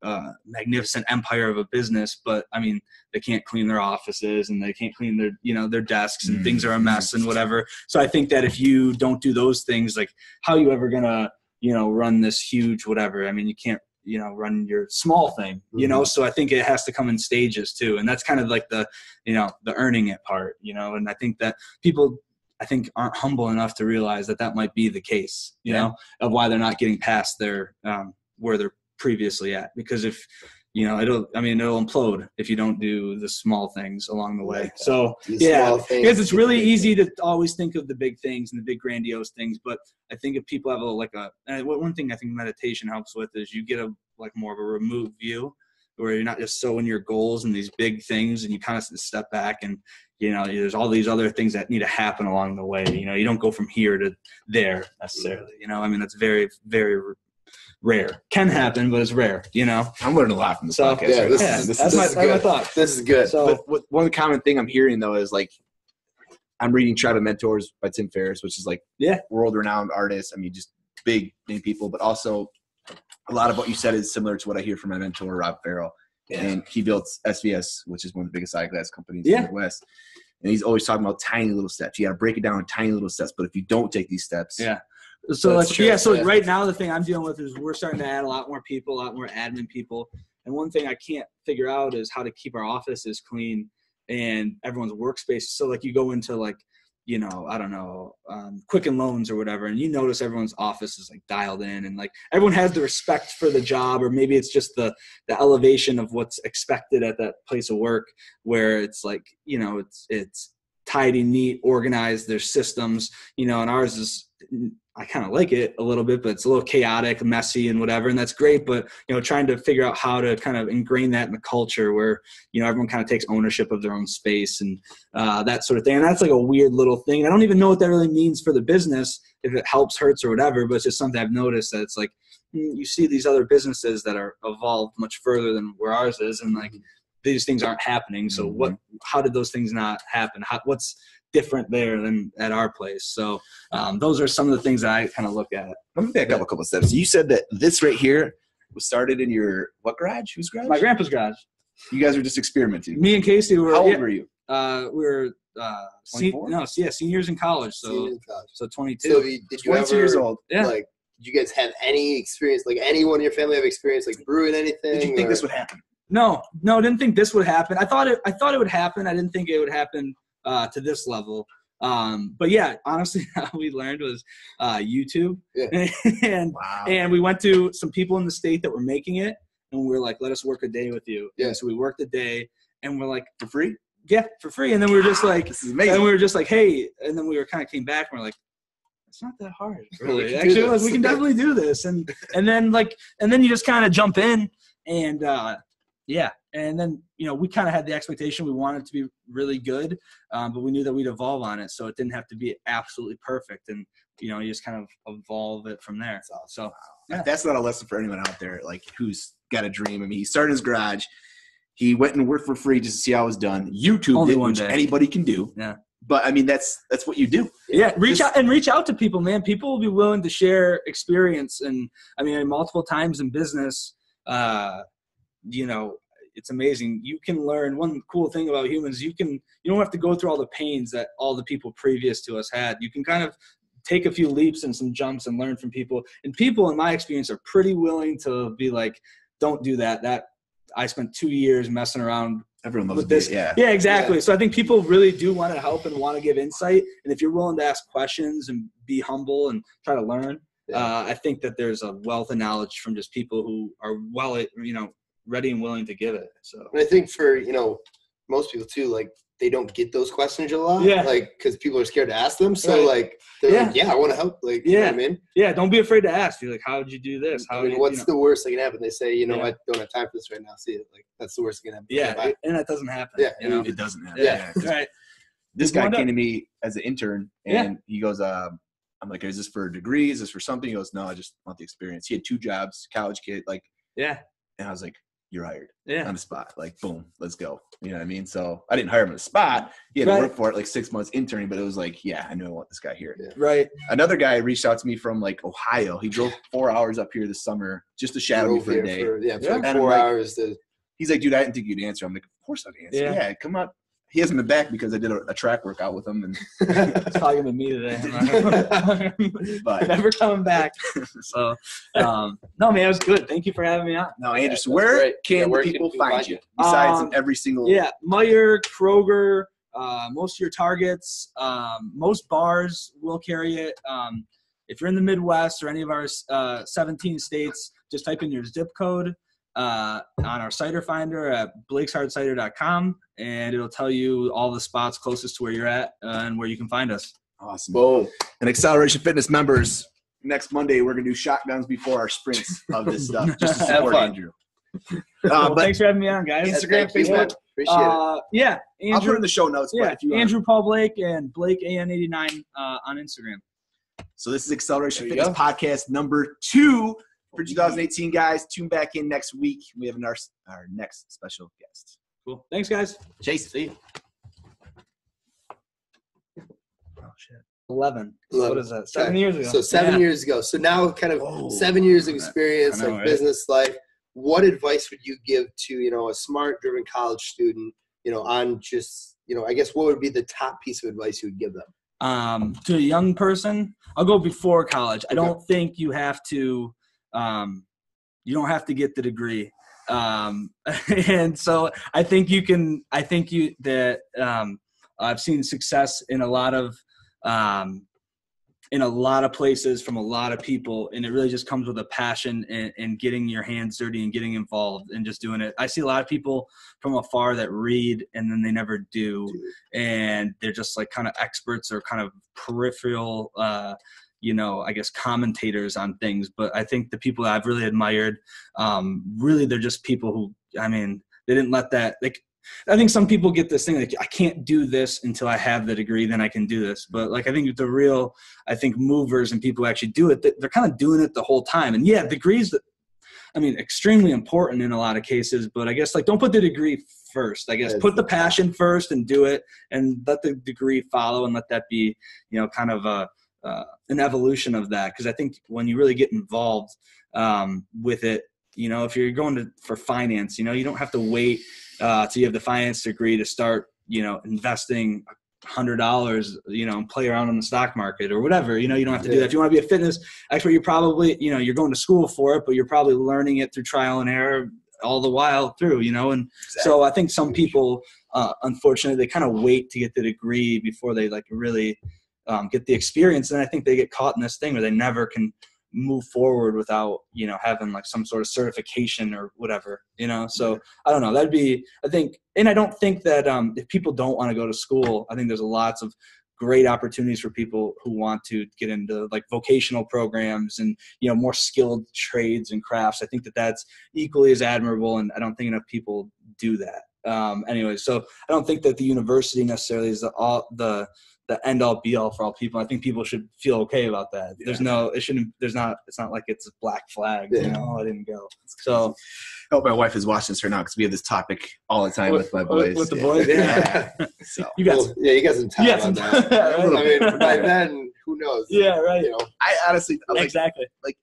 uh, magnificent empire of a business, but I mean they can't clean their offices and they can't clean their you know their desks and mm-hmm. things are a mess and whatever. So I think that if you don't do those things, like how are you ever gonna you know run this huge whatever? I mean you can't you know run your small thing you know mm-hmm. so i think it has to come in stages too and that's kind of like the you know the earning it part you know and i think that people i think aren't humble enough to realize that that might be the case you yeah. know of why they're not getting past their um, where they're previously at because if you know it'll i mean it'll implode if you don't do the small things along the way. So yeah because it's really easy to always think of the big things and the big grandiose things but i think if people have a like a uh, one thing i think meditation helps with is you get a like more of a removed view where you're not just so in your goals and these big things and you kind of step back and you know there's all these other things that need to happen along the way. You know you don't go from here to there necessarily you know? I mean that's very very rare. Can happen, but it's rare. You know. I'm learning a lot from this so, podcast. Yeah, this, yeah, is, this, that's, this my, is my thought. This is good. So, but what, one common thing I'm hearing though is like, I'm reading Tribe of Mentors by Tim Ferriss, which is like yeah, world-renowned artist. I mean, just big name people, but also a lot of what you said is similar to what I hear from my mentor Rob Farrell. Yeah. And he built SVS, which is one of the biggest eyeglass companies yeah. in the West. And he's always talking about tiny little steps. You got to break it down in tiny little steps. But if you don't take these steps, yeah, so like, yeah, so yeah. right now the thing I'm dealing with is we're starting to add a lot more people, a lot more admin people. And one thing I can't figure out is how to keep our offices clean and everyone's workspace. So like you go into like, you know, I don't know, um, Quicken Loans or whatever, and you notice everyone's office is like dialed in, and like everyone has the respect for the job, or maybe it's just the the elevation of what's expected at that place of work, where it's like, you know, it's it's tidy, neat, organized. Their systems, you know, and ours is I kind of like it a little bit, but it's a little chaotic, messy, and whatever, and that's great. But you know, trying to figure out how to kind of ingrain that in the culture where you know everyone kind of takes ownership of their own space and uh, that sort of thing. And that's like a weird little thing. I don't even know what that really means for the business, if it helps, hurts, or whatever. But it's just something I've noticed that it's like hmm, you see these other businesses that are evolved much further than where ours is, and like these things aren't happening. So what? Mm-hmm. How did those things not happen? How, what's different there than at our place. So um, those are some of the things that I kind of look at. Let me back up a couple steps. You said that this right here was started in your what garage? Whose garage? My grandpa's garage. You guys were just experimenting. Me and Casey were. How old yeah, were you? Uh, we were. Uh, se- no, yeah, seniors in college. So, in college. so 22. So did you 22 ever, years old. Yeah. Like, did you guys have any experience? Like, anyone in your family have experience like brewing anything? Did you think or? this would happen? No, no, didn't think this would happen. I thought it. I thought it would happen. I didn't think it would happen uh, to this level. Um, but yeah, honestly, how we learned was uh, YouTube, yeah. and wow. and we went to some people in the state that were making it, and we were like, "Let us work a day with you." Yeah. And so we worked a day, and we're like, "For free." Yeah, for free. And then we were just like, this is amazing. And we were just like, "Hey," and then we were kind of came back, and we're like, it's not that hard. We Really. can Actually, like, we can definitely do this. And and then like and then you just kind of jump in and uh, yeah. And then you know we kind of had the expectation we wanted it to be really good, um, but we knew that we'd evolve on it, so it didn't have to be absolutely perfect. And you know you just kind of evolve it from there. So Yeah. That's not a lesson for anyone out there, like who's got a dream. I mean, he started his garage. He went and worked for free just to see how it was done. YouTube Only did, which day. anybody can do. Yeah. But I mean, that's that's what you do. yeah reach This- out and reach out to people man people will be willing to share experience and i mean multiple times in business uh you know it's amazing you can learn one cool thing about humans you can you don't have to go through all the pains that all the people previous to us had you can kind of take a few leaps and some jumps and learn from people and people in my experience are pretty willing to be like don't do that that i spent two years messing around Everyone loves this. Yeah. yeah, exactly. So I think people really do want to help and want to give insight. And if you're willing to ask questions and be humble and try to learn, Yeah. uh, I think that there's a wealth of knowledge from just people who are well, you know, ready and willing to give it. So And I think for you know most people too, like they don't get those questions a lot. Yeah. Like because people are scared to ask them. So Right. like they're Yeah. like, yeah, I want to help. Like, you know I mean, yeah, don't be afraid to ask. You're like, how did you do this? How I mean, you, what's you know? the worst that can happen? They say, you know, Yeah. I don't have time for this right now. See it. Like that's the worst that can happen. yeah, Bye. and that doesn't happen. Yeah, you know. It doesn't happen. Yeah, Yeah. right. This guy came up. to me as an intern, Yeah. and he goes, um, "I'm like, is this for a degree? Is this for something?" He goes, "No, I just want the experience." He had two jobs, college kid, like, Yeah, and I was like, "You're hired yeah, on the spot." Like, boom, let's go. You know what I mean? So I didn't hire him on the spot. He had Right. to work for it, like six months interning, but it was like, yeah, I knew I want this guy here. right. Another guy reached out to me from like Ohio. He drove four hours up here this summer just to shadow me for a day. for- yeah, for Yeah. like four like- hours. To, He's like, dude, I didn't think you'd answer. I'm like, of course I'd answer. Yeah. Yeah, come on. He hasn't been back because I did a, a track workout with him, and It's probably gonna me today. but Never coming back. So, um, no, man, it was good. Thank you for having me on. now, Andrew, so that's where great. can Yeah, the where can people people find find you you? besides Um, in every single? Yeah, Meijer, Kroger, uh, most of your targets, um, most bars will carry it. Um, if you're in the Midwest or any of our uh, 17 states, just type in your zip code uh, on our cider finder at blakeshardcider.com and it'll tell you all the spots closest to where you're at uh, and where you can find us. Awesome. boom. And Xceleration Fitness members, next Monday we're gonna do shotguns before our sprints of this stuff, just to Have support fun. Andrew. Well, Uh, but thanks for having me on, guys. Instagram, Thank. Facebook. Appreciate it. Uh, yeah, I'll put it Andrew. in the show notes. Yeah, but if you want. Andrew Paul Blake and Blake AN89 uh, on Instagram. So this is Xceleration There you Fitness podcast number two for 2018, guys. Tune back in next week. We have our our next special guest. Cool. Thanks, guys. Chase, see you. Oh shit. Eleven. Eleven. What is that? Seven Okay. years ago. So seven Yeah. years ago. So now, kind of Whoa. seven years of experience, I know, like right? business life. What advice would you give to you know a smart, driven college student? You know, on just you know, I guess what would be the top piece of advice you would give them? Um, to a young person, I'll go before college. I don't think you have to. Um, you don't have to get the degree. Um, and so I think you can. I think you that um, I've seen success in a lot of um, in a lot of places from a lot of people and it really just comes with a passion and, and getting your hands dirty and getting involved and just doing it i see a lot of people from afar that read and then they never do and they're just like kind of experts or kind of peripheral uh you know i guess commentators on things but i think the people that i've really admired um really they're just people who i mean they didn't let that like I think some people get this thing like I can't do this until I have the degree, then I can do this. But like I think the real, I think movers and people who actually do it, they're kind of doing it the whole time. And yeah, degrees, I mean, extremely important in a lot of cases. But I guess like don't put the degree first. I guess put the- passion first and do it, and let the degree follow, and let that be you know kind of a uh, an evolution of that. Because I think when you really get involved um, with it, you know, if you're going to for finance, you know, you don't have to wait uh, till you have the finance degree to start, you know, investing hundred dollars, you know, and play around on the stock market or whatever. You know, you don't have to do that. If you want to be a fitness expert, you're probably, you know, you're going to school for it, but you're probably learning it through trial and error all the while through, you know. And so I think some people, uh, unfortunately, they kind of wait to get the degree before they like really um, get the experience, and I think they get caught in this thing where they never can move forward without you know having like some sort of certification or whatever you know so i don't know that'd be i think and i don't think that um if people don't want to go to school i think there's lots of great opportunities for people who want to get into like vocational programs and you know more skilled trades and crafts. I think that that's equally as admirable, and I don't think enough people do that. Um, anyway, so I don't think that the university necessarily is the all the the end all be all for all people. I think people should feel okay about that. There's no, it shouldn't. There's not. It's not like it's a black flag. You Yeah. know, I didn't go. So I hope my wife is watching this right now because we have this topic all the time with, my boys. with the Yeah. boys. Yeah. so you got. Well, yeah, you got some time Yeah, on that. time, I mean, by then, who knows? Yeah, right. You know, I honestly, exactly like exactly.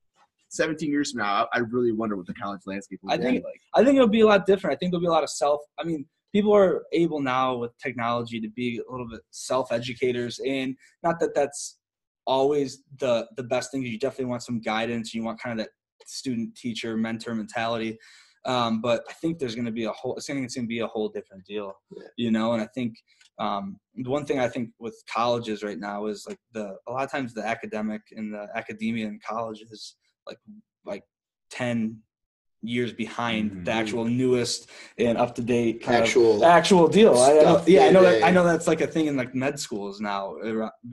17 years from now, I I really wonder what the college landscape will I be think- like. I think it'll be a lot different. I think there'll be a lot of self. I mean, people are able now with technology to be a little bit self educators, and not that that's always the the best thing. You definitely want some guidance. You want kind of that student teacher mentor mentality. Um, but I think there's going to be a whole. I think it's going to be a whole different deal, you know. And I think um, the one thing I think with colleges right now is like the a lot of times the academic and the academia in college is like like ten years behind Mhm. the actual newest and up to date actual. of actual deal. I, I know, yeah, I know that. I know that's like a thing in like med schools now.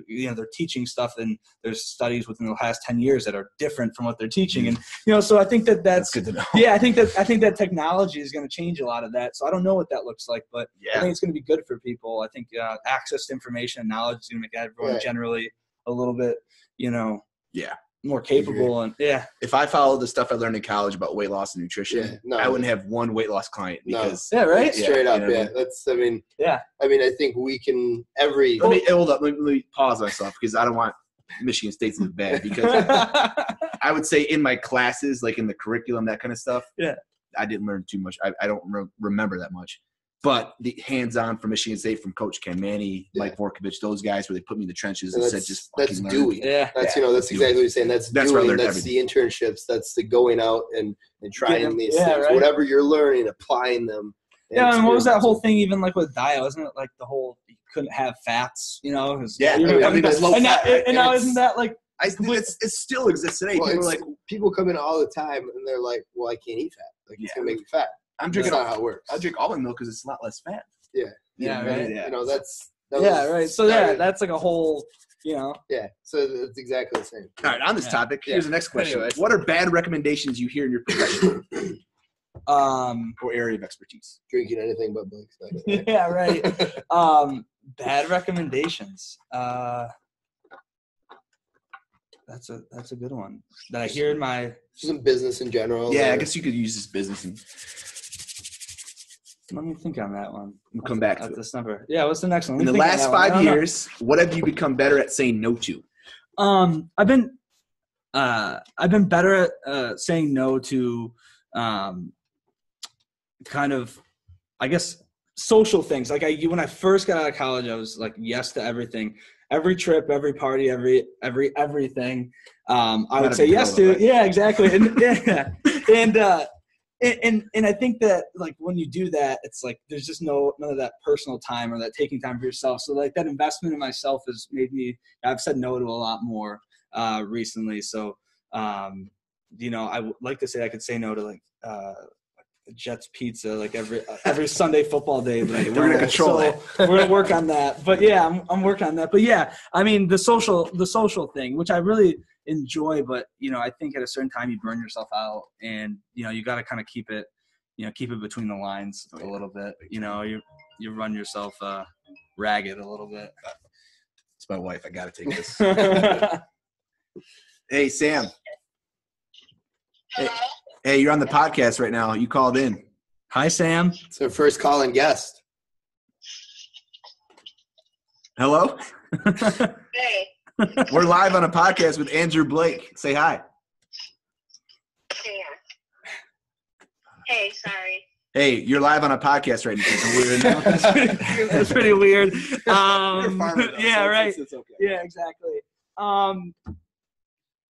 You know, they're teaching stuff, and there's studies within the last ten years that are different from what they're teaching, and you know, so I think that That's that's good to know. yeah, I think that I think that technology is going to change a lot of that. So I don't know what that looks like, but yeah. I think it's going to be good for people. I think uh, access to information and knowledge is going to make everyone Right. generally a little bit, you know, Yeah. More capable and yeah, If I followed the stuff I learned in college about weight loss and nutrition, Yeah, no. I wouldn't have one weight loss client No. because. yeah, right. Yeah, Straight you up, know what I yeah. mean? That's. I mean. Yeah. I mean, I think we can every. Let me hold up. Let me, let me pause myself because I don't want Michigan State to look bad because I would say in my classes, like in the curriculum, that kind of stuff. Yeah. I didn't learn too much. I, I don't re- remember that much. But the hands-on from Michigan State, from Coach Ken Mannie, Yeah. Mike Vorkapich, those guys where they put me in the trenches And and said, that's- "Just that's fucking learn." Dewey. yeah. That's Yeah, you know that's do exactly it. what you're saying. That's That's where I doing. learned That's the internships. That's the going out and and trying Getting- these yeah, things. right. Whatever you're learning, applying them. Yeah, and what was that whole thing? Even like with diet, wasn't it like the whole you couldn't have fats? You know, 'cause Yeah, you I mean, I and, mean, it's low now, fat, right? and now isn't that like I, it's, it still exists today. Well, People are like, people come in all the time and they're like, "Well, I can't eat fat. Like it's gonna make me fat." "I'm That's drinking. not how it works. I drink almond milk because it's a lot less fat." Yeah. You Yeah, right. Yeah. You know, that's that yeah, right. So yeah, that's like a whole, you know, yeah. So it's exactly the same. All right, on this Yeah. topic, Yeah. here's the next question. Anyways. What are bad recommendations you hear in your profession um, or area of expertise? Drinking anything but Blake's. yeah, right. Um, bad recommendations. Uh, that's a that's a good one that I hear in my. Just in business in general. Yeah, I guess you could use this business and Let me think on that one. we'll come back to it. this number. Yeah, what's the next one? In the me think on last one. Five years, what have you become better at saying no to? Um, I've been, uh, I've been better at uh, saying no to, um, kind of, I guess, social things. Like I, when I first got out of college, I was like yes to everything, every trip, every party, every every everything. Um, I would say yes to. Yeah, exactly. And yeah, and uh, and, and I think that like when you do that, it's like there's just no none of that personal time or that taking time for yourself. So like that investment in myself has made me. I've said no to a lot more uh, recently. So um, you know, I like to say I could say no to like. Uh, Jets pizza like every uh, every Sunday football day, but We're gonna control So we're gonna work on that. But yeah, I'm I'm working on that. But yeah, I mean the social the social thing, which I really enjoy, but you know, I think at a certain time you burn yourself out, and you know, you got to kind of keep it, you know, keep it between the lines Oh, a little bit. You know, you you run yourself uh, ragged a little bit. It's my wife. I got to take this. Hey, Sam. Hey. Hello? Hey, you're on the podcast right now. You called in. Hi, Sam. It's our first call and guest. Hello? Hey. We're live on a podcast with Andrew Blake. Say hi. Hang. Hey, sorry. Hey, you're live on a podcast right now. that's, pretty, that's pretty weird. Um, You're farming, though, yeah, so right. it's- it's okay. yeah exactly um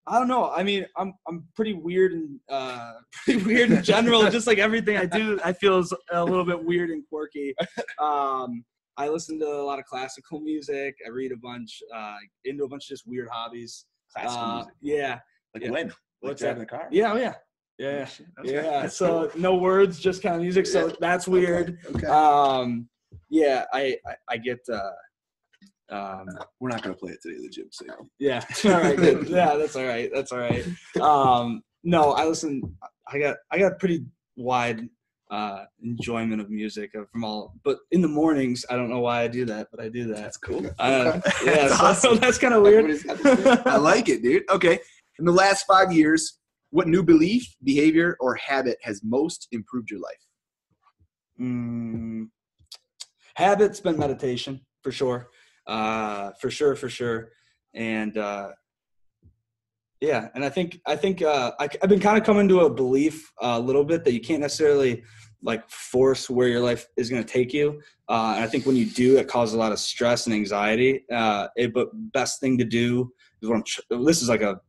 i don't know i mean i'm i'm pretty weird and uh pretty weird in general just like everything i do i feel is a little bit weird and quirky um i listen to a lot of classical music i read a bunch uh into a bunch of just weird hobbies Classical uh, music. yeah Like yeah. when? Like What's driving that? the car? yeah oh, yeah yeah Okay. yeah so no words just kind of music so that's weird Okay. um yeah I, I i get uh um, We're not gonna play it today, the gym. So yeah. All right. Good. Yeah, that's all right. That's all right. Um, no, I listen. I got I got pretty wide uh, enjoyment of music uh, from all, but in the mornings, I don't know why I do that, but I do that. that's cool. Uh, yeah, That's so awesome. that's kind of weird. Everybody's got this thing. I like it, dude. Okay. In the last five years, what new belief, behavior, or habit has most improved your life? Mm, habits been meditation for sure, uh, for sure, for sure, and uh, yeah, and I think I think uh, I, I've been kind of coming to a belief uh, a little bit that you can't necessarily like force where your life is going to take you. Uh, and I think when you do, it causes a lot of stress and anxiety. Uh, it, but best thing to do is what I'm. This is like a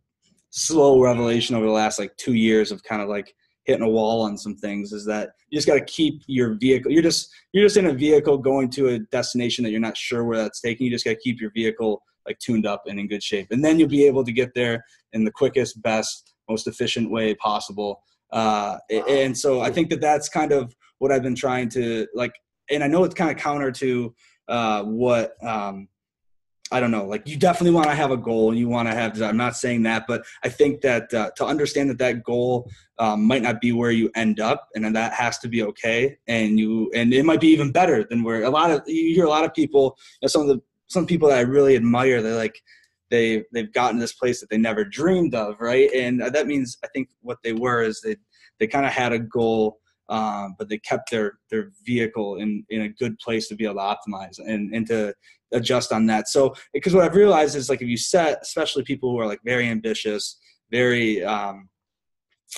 slow revelation over the last like two years of kind of like hitting a wall on some things is that you just got to keep your vehicle you're just you're just in a vehicle going to a destination that you're not sure where that's taking you just got to keep your vehicle like tuned up and in good shape. And then you'll be able to get there in the quickest best most efficient way possible. Uh, a- and so i think that that's kind of what i've been trying to like and i know it's kind of counter to uh, what um, I don't know. Like you definitely want to have a goal and you want to have. I'm not saying that, but I think that uh, to understand that that goal um, might not be where you end up, and that has to be okay. And you and it might be even better than where a lot of you hear a lot of people. You know, some of the some people that I really admire. they're like they they've gotten this place that they never dreamed of, right? And that means I think what they were is they they kind of had a goal. Um, but they kept their their vehicle in in a good place to be able to optimize and and to adjust on that. So because what I've realized is like if you set, especially people who are like very ambitious, very um,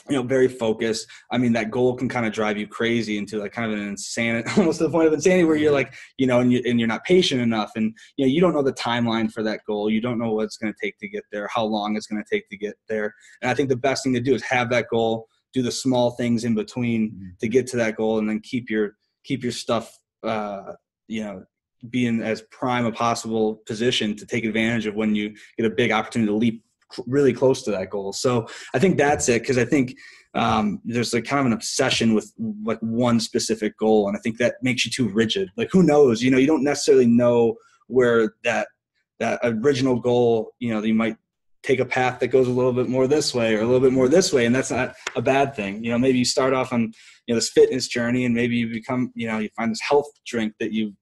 you know, very focused. I mean, that goal can kind of drive you crazy into like kind of an insanity, almost to the point of insanity where you're like, you know, and, you, and you're not patient enough, and you know, you don't know the timeline for that goal. You don't know what it's going to take to get there, how long it's going to take to get there. And I think the best thing to do is have that goal, do the small things in between to get to that goal, and then keep your keep your stuff, uh, you know, be in as prime a possible position to take advantage of when you get a big opportunity to leap really close to that goal. So I think that's it because I think um, there's like kind of an obsession with like one specific goal, and I think that makes you too rigid. Like who knows? You know, you don't necessarily know where that that original goal. You know, that you might take a path that goes a little bit more this way or a little bit more this way, and that's not a bad thing. You know, maybe you start off on you know this fitness journey, and maybe you become you know you find this health drink that you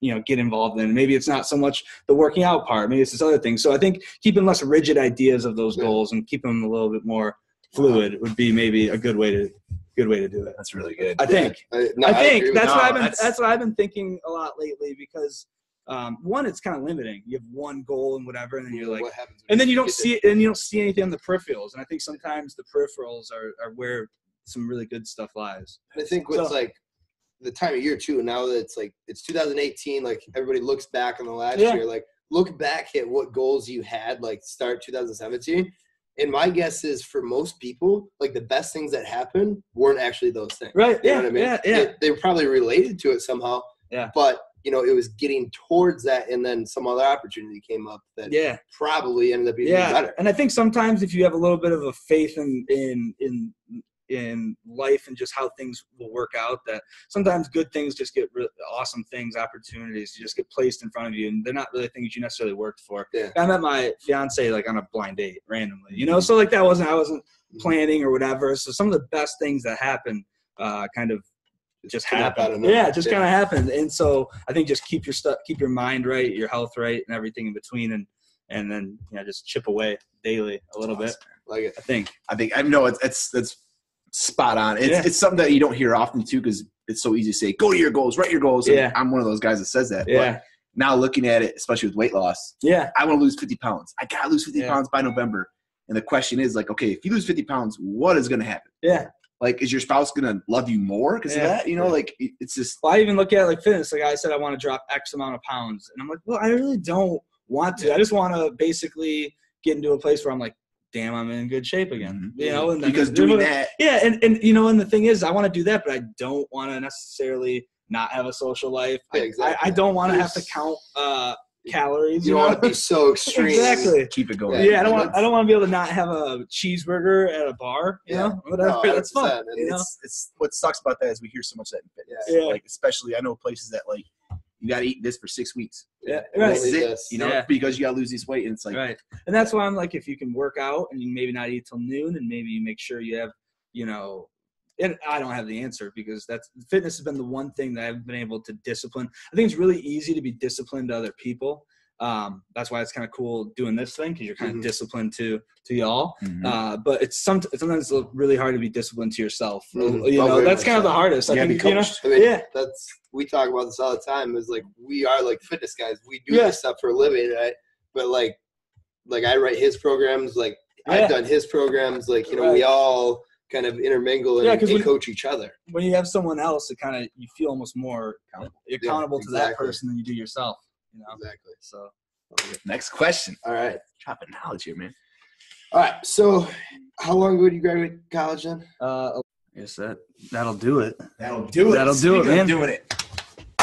you know get involved in. Maybe it's not so much the working out part. Maybe it's this other thing. So i think keeping less rigid ideas of those goals and keeping them a little bit more fluid would be maybe a good way to good way to do it. That's really good. i think. I, no, i think. with that's you. what i've been that's- that's, what i've been thinking a lot lately because um, one it's kind of limiting you have one goal and whatever and then you. you're like What happens when and then you don't see it and you don't see anything on the peripherals and i think sometimes the peripherals are, are where some really good stuff lies I think with So- like the time of year too. Now that it's like it's 2018, like everybody looks back on the last Yeah. year. Like look back at what goals you had like start 2017. And my guess is for most people, like the best things that happened weren't actually those things. right You know yeah what I mean? yeah yeah They, they were probably related to it somehow. Yeah. But you know, it was getting towards that, and then some other opportunity came up that yeah probably ended up being yeah better. and i think sometimes if you have a little bit of a faith in in in in life and just how things will work out that sometimes good things just get re- awesome things opportunities just get placed in front of you and they're not really things you necessarily worked for Yeah. i met my fiance like on a blind date randomly you know so like that wasn't i wasn't planning or whatever so some of the best things that happen uh kind of just came out happened. of. Yeah, it just Yeah. kind of happened. And so I think just keep your stuff, keep your mind right, your health right, and everything in between, and and then you know just chip away daily a little bit. Like it. I think. I think I know it's it's that's spot on. It's Yeah. it's something that you don't hear often too because it's so easy to say go to your goals, write your goals. and Yeah. I'm one of those guys that says that. Yeah, But now looking at it, especially with weight loss, yeah, I want to lose 50 pounds. I gotta lose 50 Yeah. pounds by November. And the question is like, okay, if you lose 50 pounds, what is going to happen? yeah. Like, is your spouse going to love you more because Yeah. of that? You know, like it's just Well, I even look at like fitness. Like I said, I want to drop X amount of pounds, and I'm like, well, I really don't want to. I just want to basically get into a place where I'm like, damn, I'm in good shape again. You know, and because doing that, Yeah, and, and you know, and the thing is, I want to do that, but I don't want to necessarily not have a social life. Yeah, I- exactly. I, I don't want to have to count uh, calories. You You, don't know? want to be so extreme. exactly. keep it going. Yeah, I don't want. I don't want to be able to not have a cheeseburger at a bar. You Yeah. know, whatever. No, That's fun. 100%, You know? It's, it's what sucks about that is we hear so much of that in fitness. Yeah. Like especially I know places that like you got to eat this for six weeks. Yeah, This right. is it, you know, Yeah. because you got to lose this weight, and it's like right and that's why i'm like if you can work out and you maybe not eat till noon and maybe you make sure you have you know and i don't have the answer because that's fitness has been the one thing that i've been able to discipline i think it's really easy to be disciplined to other people um, that's why it's kind of cool doing this thing because you're kind Mhm. of disciplined to to y'all Mhm. uh, but it's some, sometimes it's really hard to be disciplined to yourself Mhm. you Oh, know very that's kind of the hardest You gotta think you know. I mean, yeah that's we talk about this all the time. Is like we are like fitness guys. We do Yeah. this stuff for a living, right? But like, like I write his programs. Like Yeah. I've done his programs. Like you know, we all kind of intermingle and, Yeah, 'cause and when- coach each other. when you have someone else, it kind of you feel almost more Accountable. Yeah, accountable to that person than you do yourself. You know, Exactly. so next question. All right. Dropping knowledge here, man. All right. So, how long ago did you graduate college then? uh, I guess that that'll do it. That'll do it. That'll do it, Speaking of man. Doing it.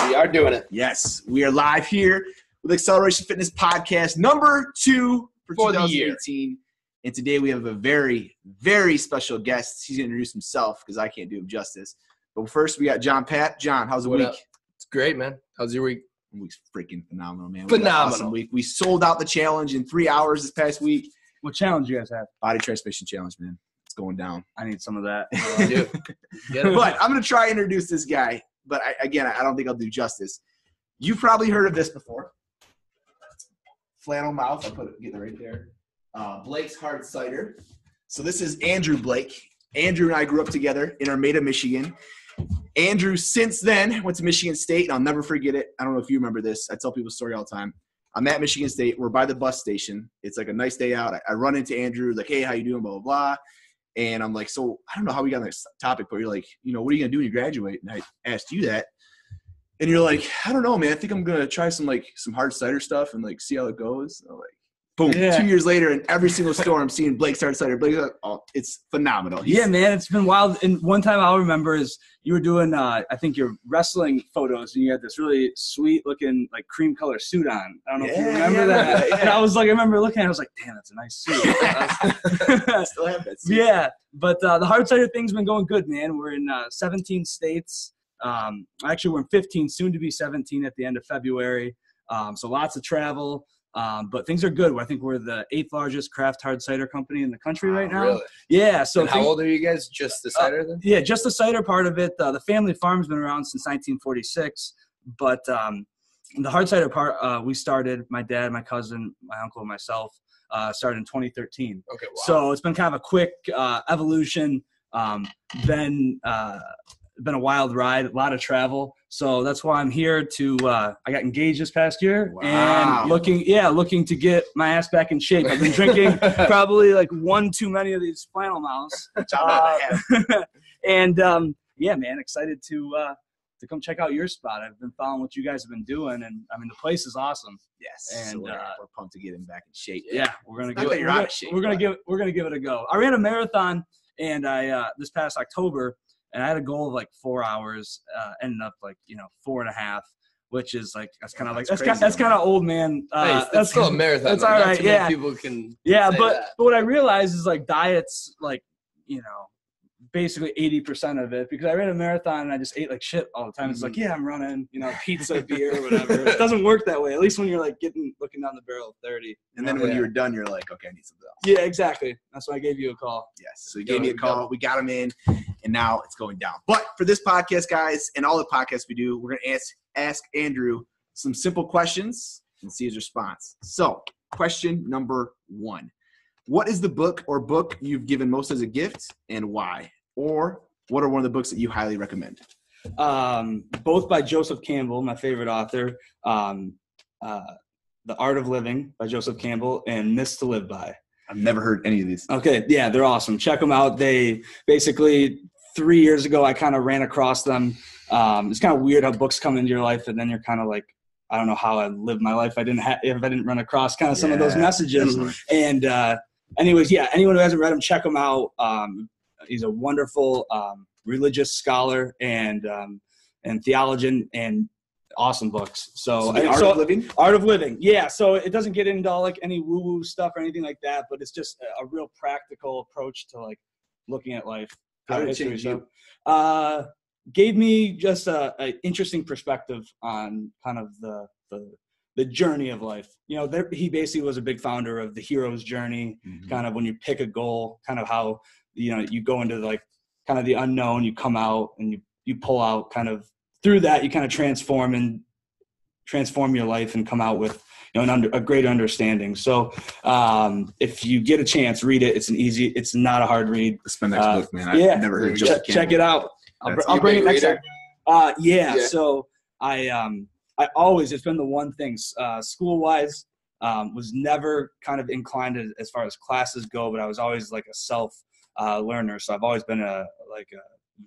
We are doing it. Yes, we are live here with Xceleration Fitness Podcast number two for, For the year. 2018. And today we have a very, very special guest. He's going to introduce himself because I can't do him justice. But first, we got John Papp. John, how's the What week? up? It's great, man. How's your week? The week's freaking phenomenal, man. We Phenomenal. Awesome week. We sold out the challenge in three hours this past week. What challenge you guys have? Body transmission challenge, man. It's going down. I need some of that. Oh, Dude, but I'm going to try introduce this guy. But I, again, I don't think I'll do justice. You've probably heard of this before. Flannel mouth. I'll put it, get it right there. Uh, Blake's Hard Cider. So this is Andrew Blake. Andrew and I grew up together in Armada, Michigan. Andrew, since then, went to Michigan State, and I'll never forget it. I don't know if you remember this. I tell people the story all the time. I'm at Michigan State. We're by the bus station. It's like a nice day out. I, run into Andrew, like, hey, how you doing? Blah, blah, blah. And I'm like, so I don't know how we got on this topic, but you're like, you know, what are you gonna do when you graduate? And I asked you that, and you're like, I don't know, man. I think I'm gonna try some like some hard cider stuff and like see how it goes. And I'm like, boom. Yeah. Two years later, in every single store, I'm seeing Blake's Hard Cider. Blake, oh, it's phenomenal. He's- yeah, man, it's been wild. And one time I'll remember is you were doing, uh, I think your wrestling photos, and you had this really sweet looking like cream color suit on. I don't know if you remember yeah, that. yeah. And I was like, I remember looking, at it, I was like, damn, that's a nice suit. I still have that. suit. Yeah, but uh, the hard cider thing's been going good, man. We're in uh, 17 states. Um, actually, we're in 15, soon to be 17 at the end of February. Um, so lots of travel, um, but things are good. I think we're the eighth largest craft hard cider company in the country right now. Really? Yeah. So and how things- old are you guys? Just the cider then? yeah, just the cider part of it. Uh, the family farm's been around since 1946, but um, the hard cider part, uh, we started. My dad, my cousin, my uncle, and myself uh, started in 2013. Okay. Wow. So it's been kind of a quick uh, evolution. Um, been uh, been a wild ride, a lot of travel. So that's why I'm here to. Uh, I got engaged this past year, Wow. and looking, yeah, looking to get my ass back in shape. I've been drinking probably like one too many of these flannel I have. and um, yeah, man, excited to uh, to come check out your spot. I've been following what you guys have been doing, and I mean the place is awesome. Yes, And, so we're, uh, we're pumped to get him back in shape. Yeah, we're gonna give it. We're gonna, shape, we're gonna give we're gonna give it a go. I ran a marathon, and I uh, this past October, and I had a goal of like four hours. Uh, ended up like you know four and a half, which is like that's kind of like That's that's kind crazy, that's kind of old man. Uh, Hey, that's, that's still a marathon. that's though. all Not right, too many yeah. People can. yeah, say but that. but what I realized is like diets like you know basically 80% of it because I ran a marathon and I just ate like shit all the time. It's Mm-hmm. like, yeah, I'm running, you know, pizza, beer, whatever. It doesn't work that way. At least when you're like getting looking down the barrel of 30. And then you when you were done, you're like, okay, I need something else. yeah, exactly. That's why I gave you a call. Yes. So he Go, gave me a go. call. We got him in, and now it's going down. But for this podcast, guys, and all the podcasts we do, we're gonna ask ask Andrew some simple questions and see his response. So, question number one: What is the book or book you've given most as a gift, and why? Or what are one of the books that you highly recommend? um, both by Joseph Campbell, my favorite author. Um, uh, the Art of Living by Joseph Campbell and Myths to Live by. I've never heard any of these. Okay, yeah, they're awesome. Check them out. They basically three years ago I kind of ran across them. Um, it's kind of weird how books come into your life and then you're kind of like, I don't know how I live my life. I didn't ha- if I didn't run across kind of some of those Yeah. messages. And uh, anyways, yeah, anyone who hasn't read them, check them out. Um, he's a wonderful um, religious scholar and um, and theologian and awesome books. So, So, Art so- of Living. Art of Living, yeah. So it doesn't get into all like any woo woo stuff or anything like that, but it's just a, a real practical approach to like looking at life. How did it change so- you? Uh, gave me just a, a interesting perspective on kind of the the the journey of life. You know, there, he basically was a big founder of the hero's journey. Mhm. Kind of when you pick a goal, kind of how you know you go into like kind of the unknown, you come out and you you pull out kind of through that you kind of transform and transform your life and come out with you know an under, a great understanding. So um, if you get a chance, read it. It's an easy. It's not a hard read. That's my next Uh, book, man. I've yeah. never heard of Check, Joseph check it out. I'll, I'll bring it next reader? time. Uh, yeah, Yeah. So I um I always it's been the one thing uh, school wise um, was never kind of inclined as, as far as classes go, but I was always like a self uh, learner. So I've always been a like a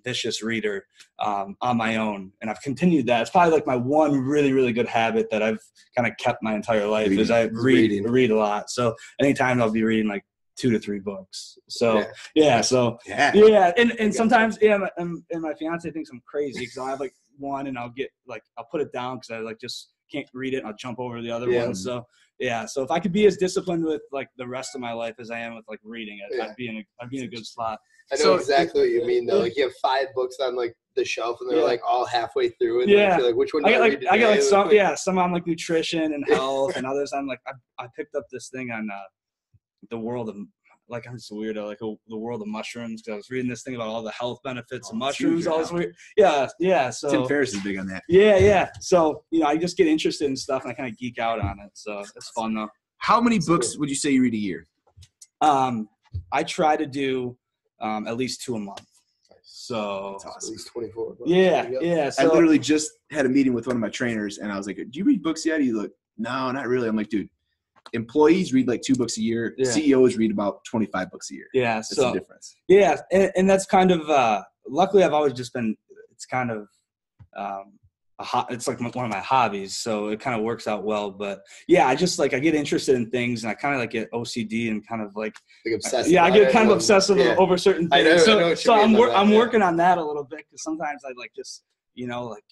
vicious reader um, on my own, and I've continued that. It's probably like my one really really good habit that I've kind of kept my entire life is I read Reading. read a lot. So anytime I'll be reading like two to three books. So Yeah. yeah so Yeah. yeah, and, and sometimes yeah, my, and, and my fiance thinks I'm crazy because I have like one and I'll get like I'll put it down because I like just can't read it. and I'll jump over the other Yeah. one. So yeah, so if I could be as disciplined with like the rest of my life as I am with like reading it, Yeah. I'd be in a I'd be in a good spot. I know So- exactly what you mean though. Like you have five books on like the shelf and they're Yeah. like all halfway through and Yeah. like, like which one do I got like read I got like some one- yeah some on like nutrition and health and others on like I, I picked up this thing on uh, the world of like I'm just a weirdo like uh, the world of mushrooms because I was reading this thing about all the health benefits Oh, of mushrooms huge all right this weird yeah yeah so Tim Ferriss is big on that. Yeah, yeah. So you know, I just get interested in stuff and I kind of geek out on it. So it's fun though. How many books would you say you read a year? Um, I try to do um, at least two a month. So That's At least 24. yeah, There you go. yeah. I literally just had a meeting with one of my trainers, and I was like, "Do you read books yet?" He looked, "No, not really." I'm like, "Dude, employees read like two books a year. Yeah. CEOs read about 25 books a year. yeah, That's the so difference." yeah, and, and that's kind of uh, luckily I've always just been. It's kind of um, a ho- it's like one of my hobbies, so it kind of works out well. But yeah, I just like I get interested in things, and I kind of like get OCD and kind of like Like obsessive. yeah, I get kind of everyone. obsessive Yeah. over certain I things. know- I so know so I'm wor- that, I'm yeah. working on that a little bit because sometimes I like just you know like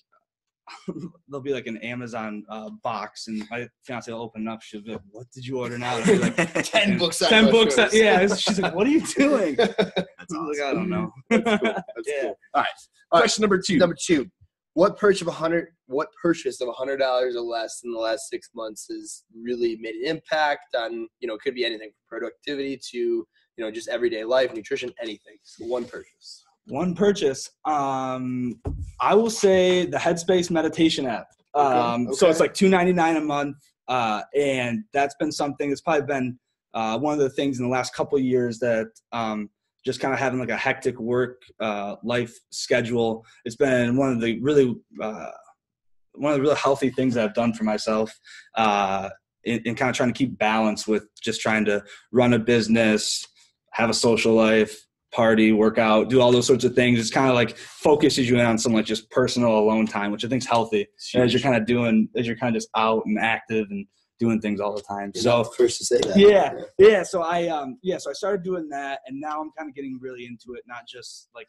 there'll be like an Amazon uh, box and my fiance will open it up. She'll be like, "What did you order now?" And I'll be like, Ten books Ten books. On, yeah. She's like, "What are you doing?" That's I'm like, awesome. I don't know. That's cool. That's Yeah. cool. Question number two. Number two, what purchase of a hundred what purchase of a hundred dollars or less in the last six months has really made an impact on you know it could be anything from productivity to you know just everyday life, nutrition, anything. So One purchase. One purchase. Um, I will say the Headspace meditation app. Okay, Um, So it's like two ninety nine a month, uh, and that's been something. that's probably been uh, one of the things in the last couple of years that um, just kind of having like a hectic work uh, life schedule. It's been one of the really uh, one of the really healthy things that I've done for myself. Uh, in, in kind of trying to keep balance with just trying to run a business, have a social life, party, work out, do all those sorts of things. It's kind of like focuses you in on some like just personal alone time, which I think is healthy as you're kind of doing, as you're kind of just out and active and doing things all the time. You're So first to say that. yeah, yeah. So I um yeah, so I started doing that, and now I'm kind of getting really into it. Not just like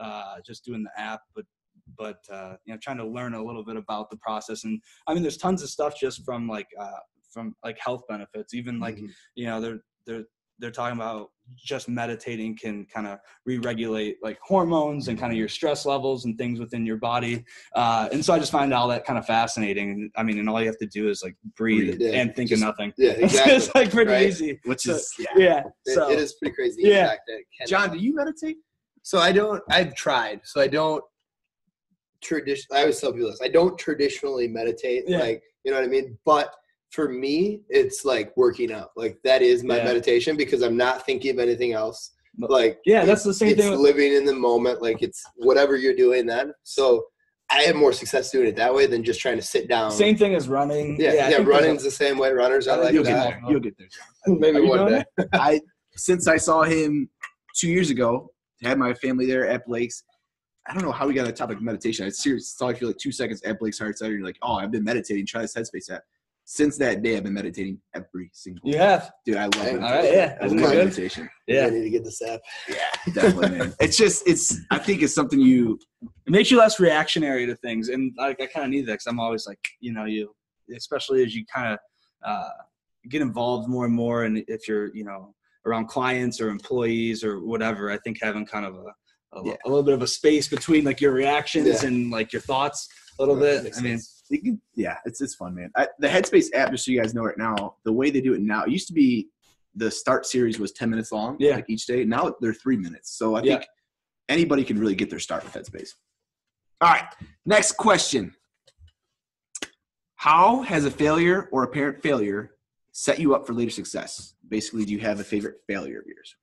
uh just doing the app, but but uh, you know trying to learn a little bit about the process. And I mean, there's tons of stuff just from like uh from like health benefits. Even like Mhm. you know they're they're they're talking about just meditating can kind of re-regulate like hormones and kind of your stress levels and things within your body uh, and so i just find all that kind of fascinating and i mean and all you have to do is like breathe Breathe, yeah. and think Just- of nothing Yeah, exactly. it's like pretty Right? easy Which So- is yeah. yeah It- so it is pretty crazy. Yeah. impact that it can John, do you meditate? So I don't. I've tried. So I don't. Tradition. I always tell people this. I don't traditionally meditate. Yeah. Like you know what I mean. But for me, it's like working out. Like that is my Yeah. meditation because I'm not thinking of anything else. Like yeah that's the same it's thing with, living in the moment. Like it's whatever you're doing then. So I have more success doing it that way than just trying to sit down. same thing as running Yeah, I yeah. running's the same way. Runners are I uh, like think You'll you'll get there. You'll get there. Maybe one day. I since I saw him two years ago, had my family there at Blake's. I don't know how we got on the topic of meditation. I seriously saw you like two seconds at Blake's Hard Cider. You're like, oh, I've been meditating. Try this Headspace app. Since that day, I've been meditating every single. you day. have dude. I love All it. right, yeah. I Isn't love it good? meditation. I need to get this app. Yeah, definitely, man. It's just, it's. I think it's something you. it makes you less reactionary to things and like i kind of need that because i'm always like you know you especially as you kind of uh, get involved more and more and if you're you know around clients or employees or whatever i think having kind of a a, Yeah. a little bit of a space between like your reactions Yeah. and like your thoughts a little Right, bit. I mean. You can, yeah, it's it's fun, man. I, the Headspace app, just so you guys know right now, the way they do it now, it used to be the start series was ten minutes long, Yeah. like each day. Now they're three minutes, so I Yeah. think anybody can really get their start with Headspace. All right, next question: How has a failure or apparent failure set you up for later success? Basically, do you have a favorite failure of yours?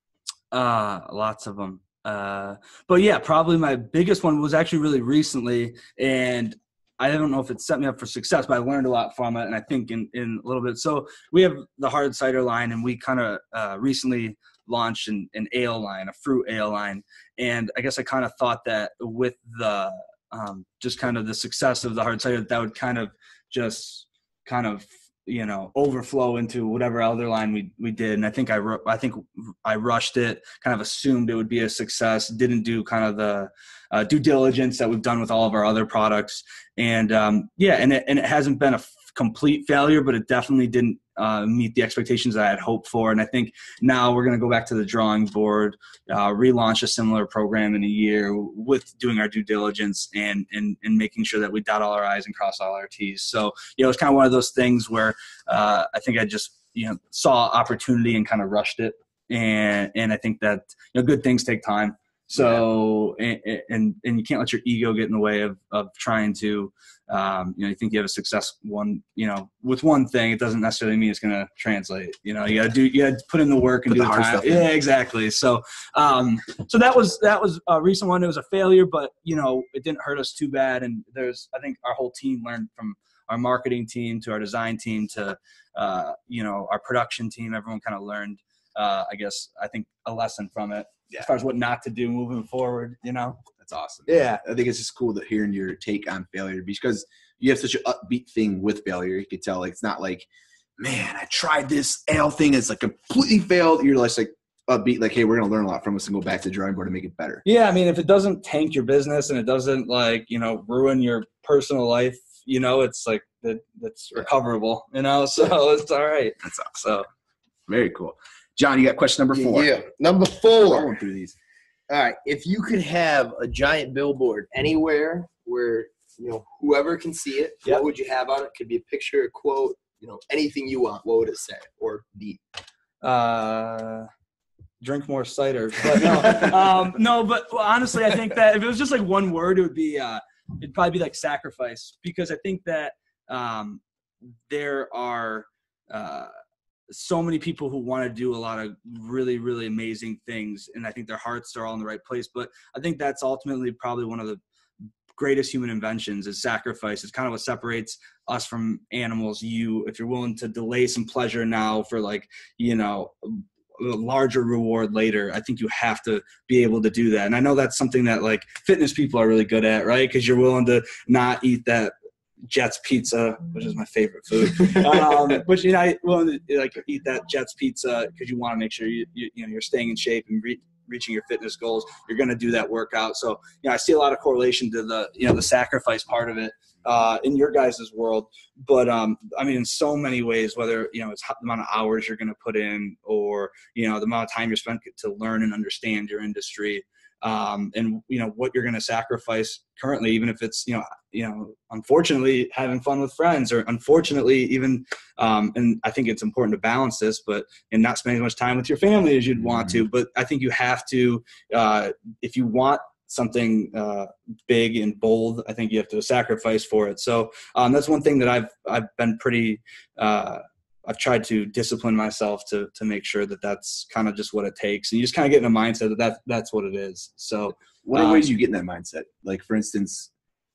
Uh, lots of them. Uh, but yeah, probably my biggest one was actually really recently, and I don't know if it set me up for success, but I learned a lot from it, and I think in, in a little bit. So we have the hard cider line, and we kind of uh, recently launched an, an ale line, a fruit ale line, and I guess I kind of thought that with the um, just kind of the success of the hard cider, that would kind of just kind of you know overflow into whatever other line we we did. And i think i i think i rushed it kind of assumed it would be a success didn't do kind of the uh, due diligence that we've done with all of our other products. And um, yeah and it, and it hasn't been a complete failure but it definitely didn't uh, meet the expectations that i had hoped for. And i think now we're going to go back to the drawing board uh, relaunch a similar program in a year with doing our due diligence and and, and making sure that we dot all our i's and cross all our t's. So you know it's kind of one of those things where uh, I think I just you know saw opportunity and kind of rushed it, and and I think that you know good things take time. So and and, and you can't let your ego get in the way of of trying to. Um, you know, you think you have a success one, you know, with one thing, it doesn't necessarily mean it's going to translate. You know, you got to do, you got to put in the work and Put do the the, hard time. stuff in. Yeah, exactly. So, um, so that was that was a recent one. It was a failure, but you know, it didn't hurt us too bad. And there's, I think, our whole team learned from our marketing team to our design team to uh, you know our production team everyone kind of learned uh, i guess i think a lesson from it Yeah. as far as what not to do moving forward you know That's awesome. Yeah. I think it's just cool that hearing your take on failure because you have such an upbeat thing with failure. You could tell like it's not like, man, I tried this ale thing, it's like completely failed. You're just like upbeat, like, hey, we're gonna learn a lot from this and go back to the drawing board and make it better. yeah i mean if it doesn't tank your business and it doesn't like you know ruin your personal life you know it's like that that's recoverable you know so it's all right That's awesome. so Very cool. John, you got question number four. Yeah. Number We're four. going through these. All right. If you could have a giant billboard anywhere where you know whoever can see it, Yep. what would you have on it? Could be a picture, a quote, you know, anything you want. What would it say or be? uh drink more cider but no um no but honestly i think that if it was just like one word it would be uh it'd probably be like sacrifice because i think that um there are uh so many people who want to do a lot of really really amazing things and i think their hearts are all in the right place but i think that's ultimately probably one of the greatest human inventions is sacrifice it's kind of what separates us from animals you if you're willing to delay some pleasure now for like you know a larger reward later i think you have to be able to do that and i know that's something that like fitness people are really good at right? Because you're willing to not eat that Jet's pizza which is my favorite food. Um, but you know, willing to like eat that Jet's pizza because you want to make sure you, you you know you're staying in shape and re- reaching your fitness goals. You're going to do that workout. So you know i see a lot of correlation to the you know the sacrifice part of it uh, in your guys' world. But um, I mean, in so many ways, whether you know it's the amount of hours you're going to put in, or you know the amount of time you're spent to learn and understand your industry, um, and you know what you're going to sacrifice currently, even if it's you know you know unfortunately having fun with friends, or unfortunately even, um, and I think it's important to balance this, but and not spending as much time with your family as you'd want to. But I think you have to, uh, if you want something uh, big and bold, I think you have to sacrifice for it. So um, that's one thing that I've I've been pretty. Uh, I've tried to discipline myself to to make sure that that's kind of just what it takes, and you just kind of get in a mindset that, that that's what it is. So What are Um, ways you get in that mindset? Like, for instance,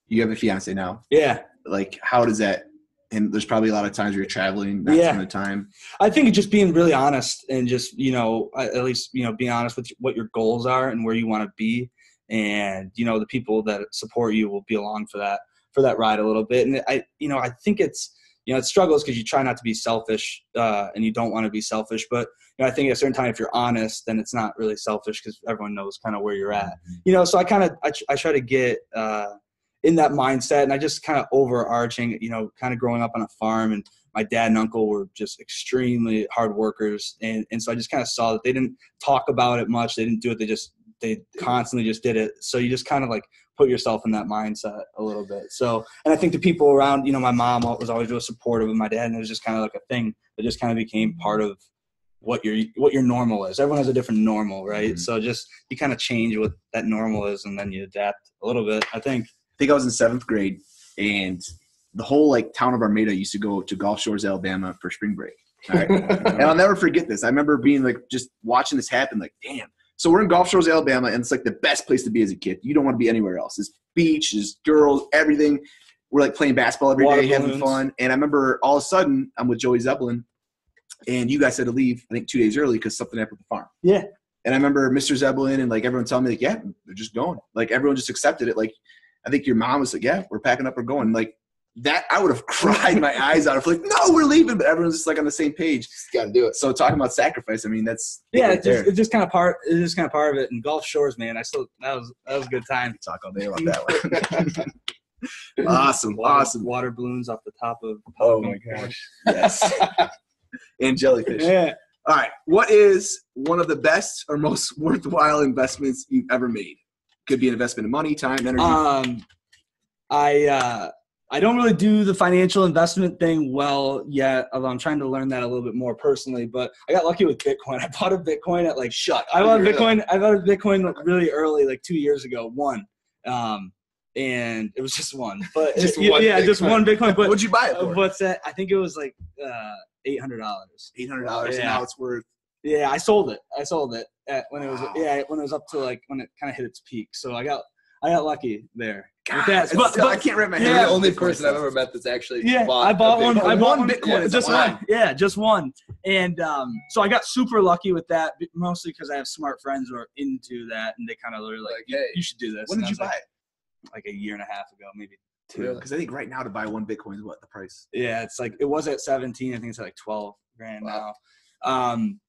you have a fiance now. yeah, Like, how does that? And there's probably a lot of times where you're traveling, not Yeah. spending time. I think just being really honest and just you know at at least you know being honest with what your goals are and where you want to be, and you know the people that support you will be along for that for that ride a little bit. And I you know I think it's you know it struggles because you try not to be selfish uh, and you don't want to be selfish, but you know I think at a certain time if you're honest then it's not really selfish because everyone knows kind of where you're at. You know, so I kind of I, I try to get. Uh, in that mindset and i just kind of overarching you know kind of growing up on a farm and my dad and uncle were just extremely hard workers and, and so i just kind of saw that they didn't talk about it much they didn't do it they just they constantly just did it. So you just kind of like put yourself in that mindset a little bit. So, and I think the people around, you know, my mom was always real supportive of my dad, and it was just kind of like a thing that just kind of became part of what your what your normal is. Everyone has a different normal, right? Mhm. So just you kind of change what that normal is, and then you adapt a little bit. I think. I think I was in seventh grade, and the whole like town of Armada used to go to Gulf Shores, Alabama for spring break. All right? and I'll never forget this. I remember being like just watching this happen. Like, damn. So we're in Gulf Shores, Alabama, and it's like the best place to be as a kid. You don't want to be anywhere else. It's beach, it's girls, everything. We're like playing basketball every Water day, having fun. And I remember all of a sudden I'm with Joey Zeppelin, and you guys had to leave. I think two days early because something happened at the farm. Yeah. And I remember Mr. Zeppelin and like everyone telling me like, yeah, they're just going. Like everyone just accepted it. Like I think your mom was like, yeah, we're packing up, we're going. Like that, I would have cried my eyes out. Of like, no, we're leaving, but everyone's just like on the same page. Just gotta do it. So talking about sacrifice, I mean, that's Yeah, right it's just, it's just kind of part. It's just kind of part of it. And Gulf Shores, man, I still that was that was a good time. talk all day about that one. awesome, awesome. Water balloons off the top of. Oh my gosh, yes. and jellyfish. Yeah. All right, what is one of the best or most worthwhile investments you've ever made? Could be an investment in money, time, energy. Um, I uh, I don't really do the financial investment thing well yet, although I'm trying to learn that a little bit more personally. But I got lucky with Bitcoin. I bought a Bitcoin at like Shut. I bought a Really? Bitcoin. I bought a Bitcoin really early, like two years ago. One, um, and it was just one. But Just yeah, one yeah, just one Bitcoin. But What'd you buy it for? what's that? I think it was like uh, eight hundred dollars. Eight hundred dollars, and Yeah. now it's worth. Yeah, I sold it. I sold it at, when it was Wow. yeah when it was up to like when it kind of hit its peak. So I got I got lucky there. With God, that. But- still- but- I can't wrap my head. Yeah. You're the only Bitcoin person I've ever met that's actually Yeah, bought I bought a one. Bitcoin. I bought One one. Bitcoin yeah, just lot. one. Yeah, just one. And um, so I got super lucky with that, mostly because I have smart friends who are into that, and they kind of were like, Like, "You- hey, "You should do this." When And did you was buy it? Like, like a year and a half ago, maybe two. Really? Because I think right now to buy one Bitcoin is what the price. Yeah, it's like it was at 17. I think it's at like 12 grand Wow. now. Um,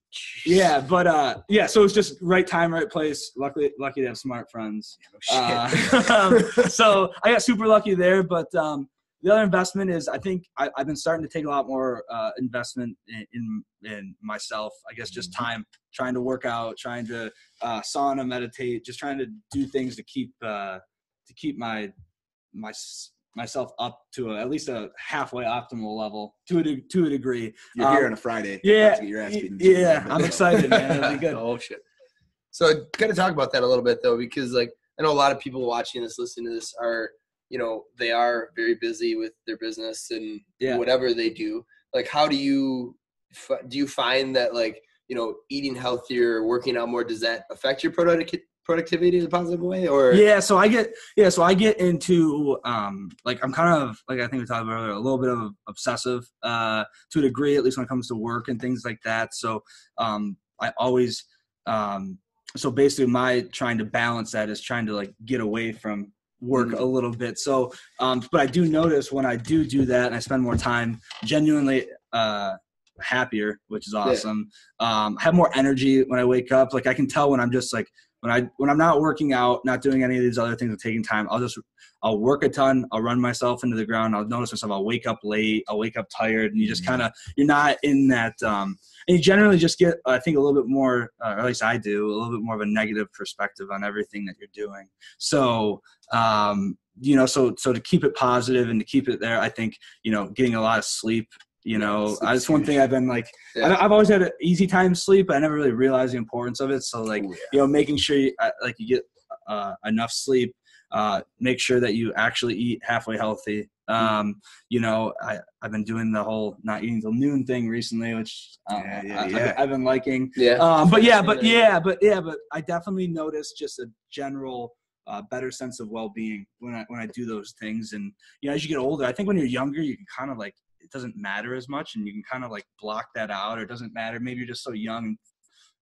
yeah, but uh, yeah, so it's just right time, right place. Luckily, lucky to have smart friends. Oh, shit. Uh, so I got super lucky there. But um, the other investment is I think I, I've been starting to take a lot more uh, investment in, in in myself. I guess just time, trying to work out, trying to uh, sauna, meditate, just trying to do things to keep uh, to keep my my myself up to a, at least a halfway optimal level to a de- to a degree. You're here um, on a Friday. Yeah, about to get your ass beat in the gym a yeah. I'm excited, man. It'll be good. oh shit. So gotta talk about that a little bit though, because like I know a lot of people watching this, listening to this are, you know, they are very busy with their business and Yeah. whatever they do. Like, how do you do you find that like you know eating healthier, working out more, does that affect your product productivity in a positive way or? Yeah so i get yeah so i get into um like i'm kind of like i think we talked about earlier a little bit of obsessive uh to a degree at least when it comes to work and things like that. So um i always um so basically my trying to balance that is trying to like get away from work Mm. a little bit. So um but i do notice when i do do that and i spend more time genuinely uh happier which is awesome. Um have more energy when i wake up. Like i can tell when i'm just like when I when I'm not working out, not doing any of these other things, or taking time, I'll just I'll work a ton. I'll run myself into the ground. I'll notice myself. I'll wake up late. I'll wake up tired, and you just kind of you're not in that. Um, and you generally just get I think a little bit more, uh, or at least I do, a little bit more of a negative perspective on everything that you're doing. So um, you know, so so to keep it positive and to keep it there, I think you know getting a lot of sleep. You know, sleep's that's one thing I've been like. Yeah. I- I've always had an easy time sleep, but I never really realized the importance of it. So like Ooh, yeah. you know making sure you uh, like you get uh, enough sleep uh, make sure that you actually eat halfway healthy um, you know I, i've been doing the whole not eating till noon thing recently which um, Yeah, yeah, I, I've- yeah. I've, been liking yeah um, but yeah but Yeah. yeah but yeah but i definitely notice just a general uh, better sense of well-being when I when I do those things, and you know, as you get older, I think when you're younger, you can kind of like doesn't matter as much, and you can kind of like block that out, or it doesn't matter. Maybe you're just so young and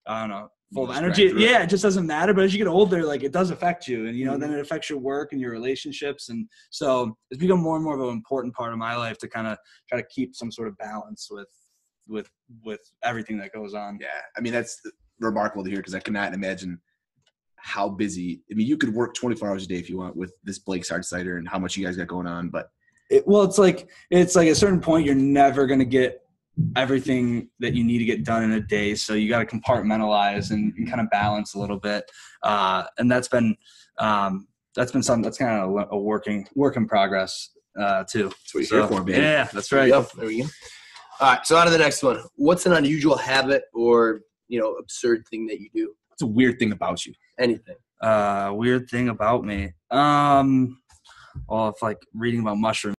I don't know, full of energy. it. Yeah, it just doesn't matter. But as you get older, like it does affect you, and you know, Mm-hmm. then it affects your work and your relationships, and so it's become more and more of an important part of my life to kind of try to keep some sort of balance with with with everything that goes on. Yeah, I mean that's remarkable to hear because I cannot imagine how busy. I mean, you could work 24 hours a day if you want with this Blake's Hard Cider and how much you guys got going on. But It, well, it's like it's like at a certain point you're never gonna get everything that you need to get done in a day. So you got to compartmentalize and, and kind of balance a little bit. Uh, and that's been um, that's been something that's kind of a, a working work in progress uh, too. That's what you're So, here for, baby. Yeah, that's right. Yep, there we go. All right, so on to the next one. What's an unusual habit or you know absurd thing that you do? It's a weird thing about you. Anything? Uh, weird thing about me. Um, well, if like reading about mushrooms.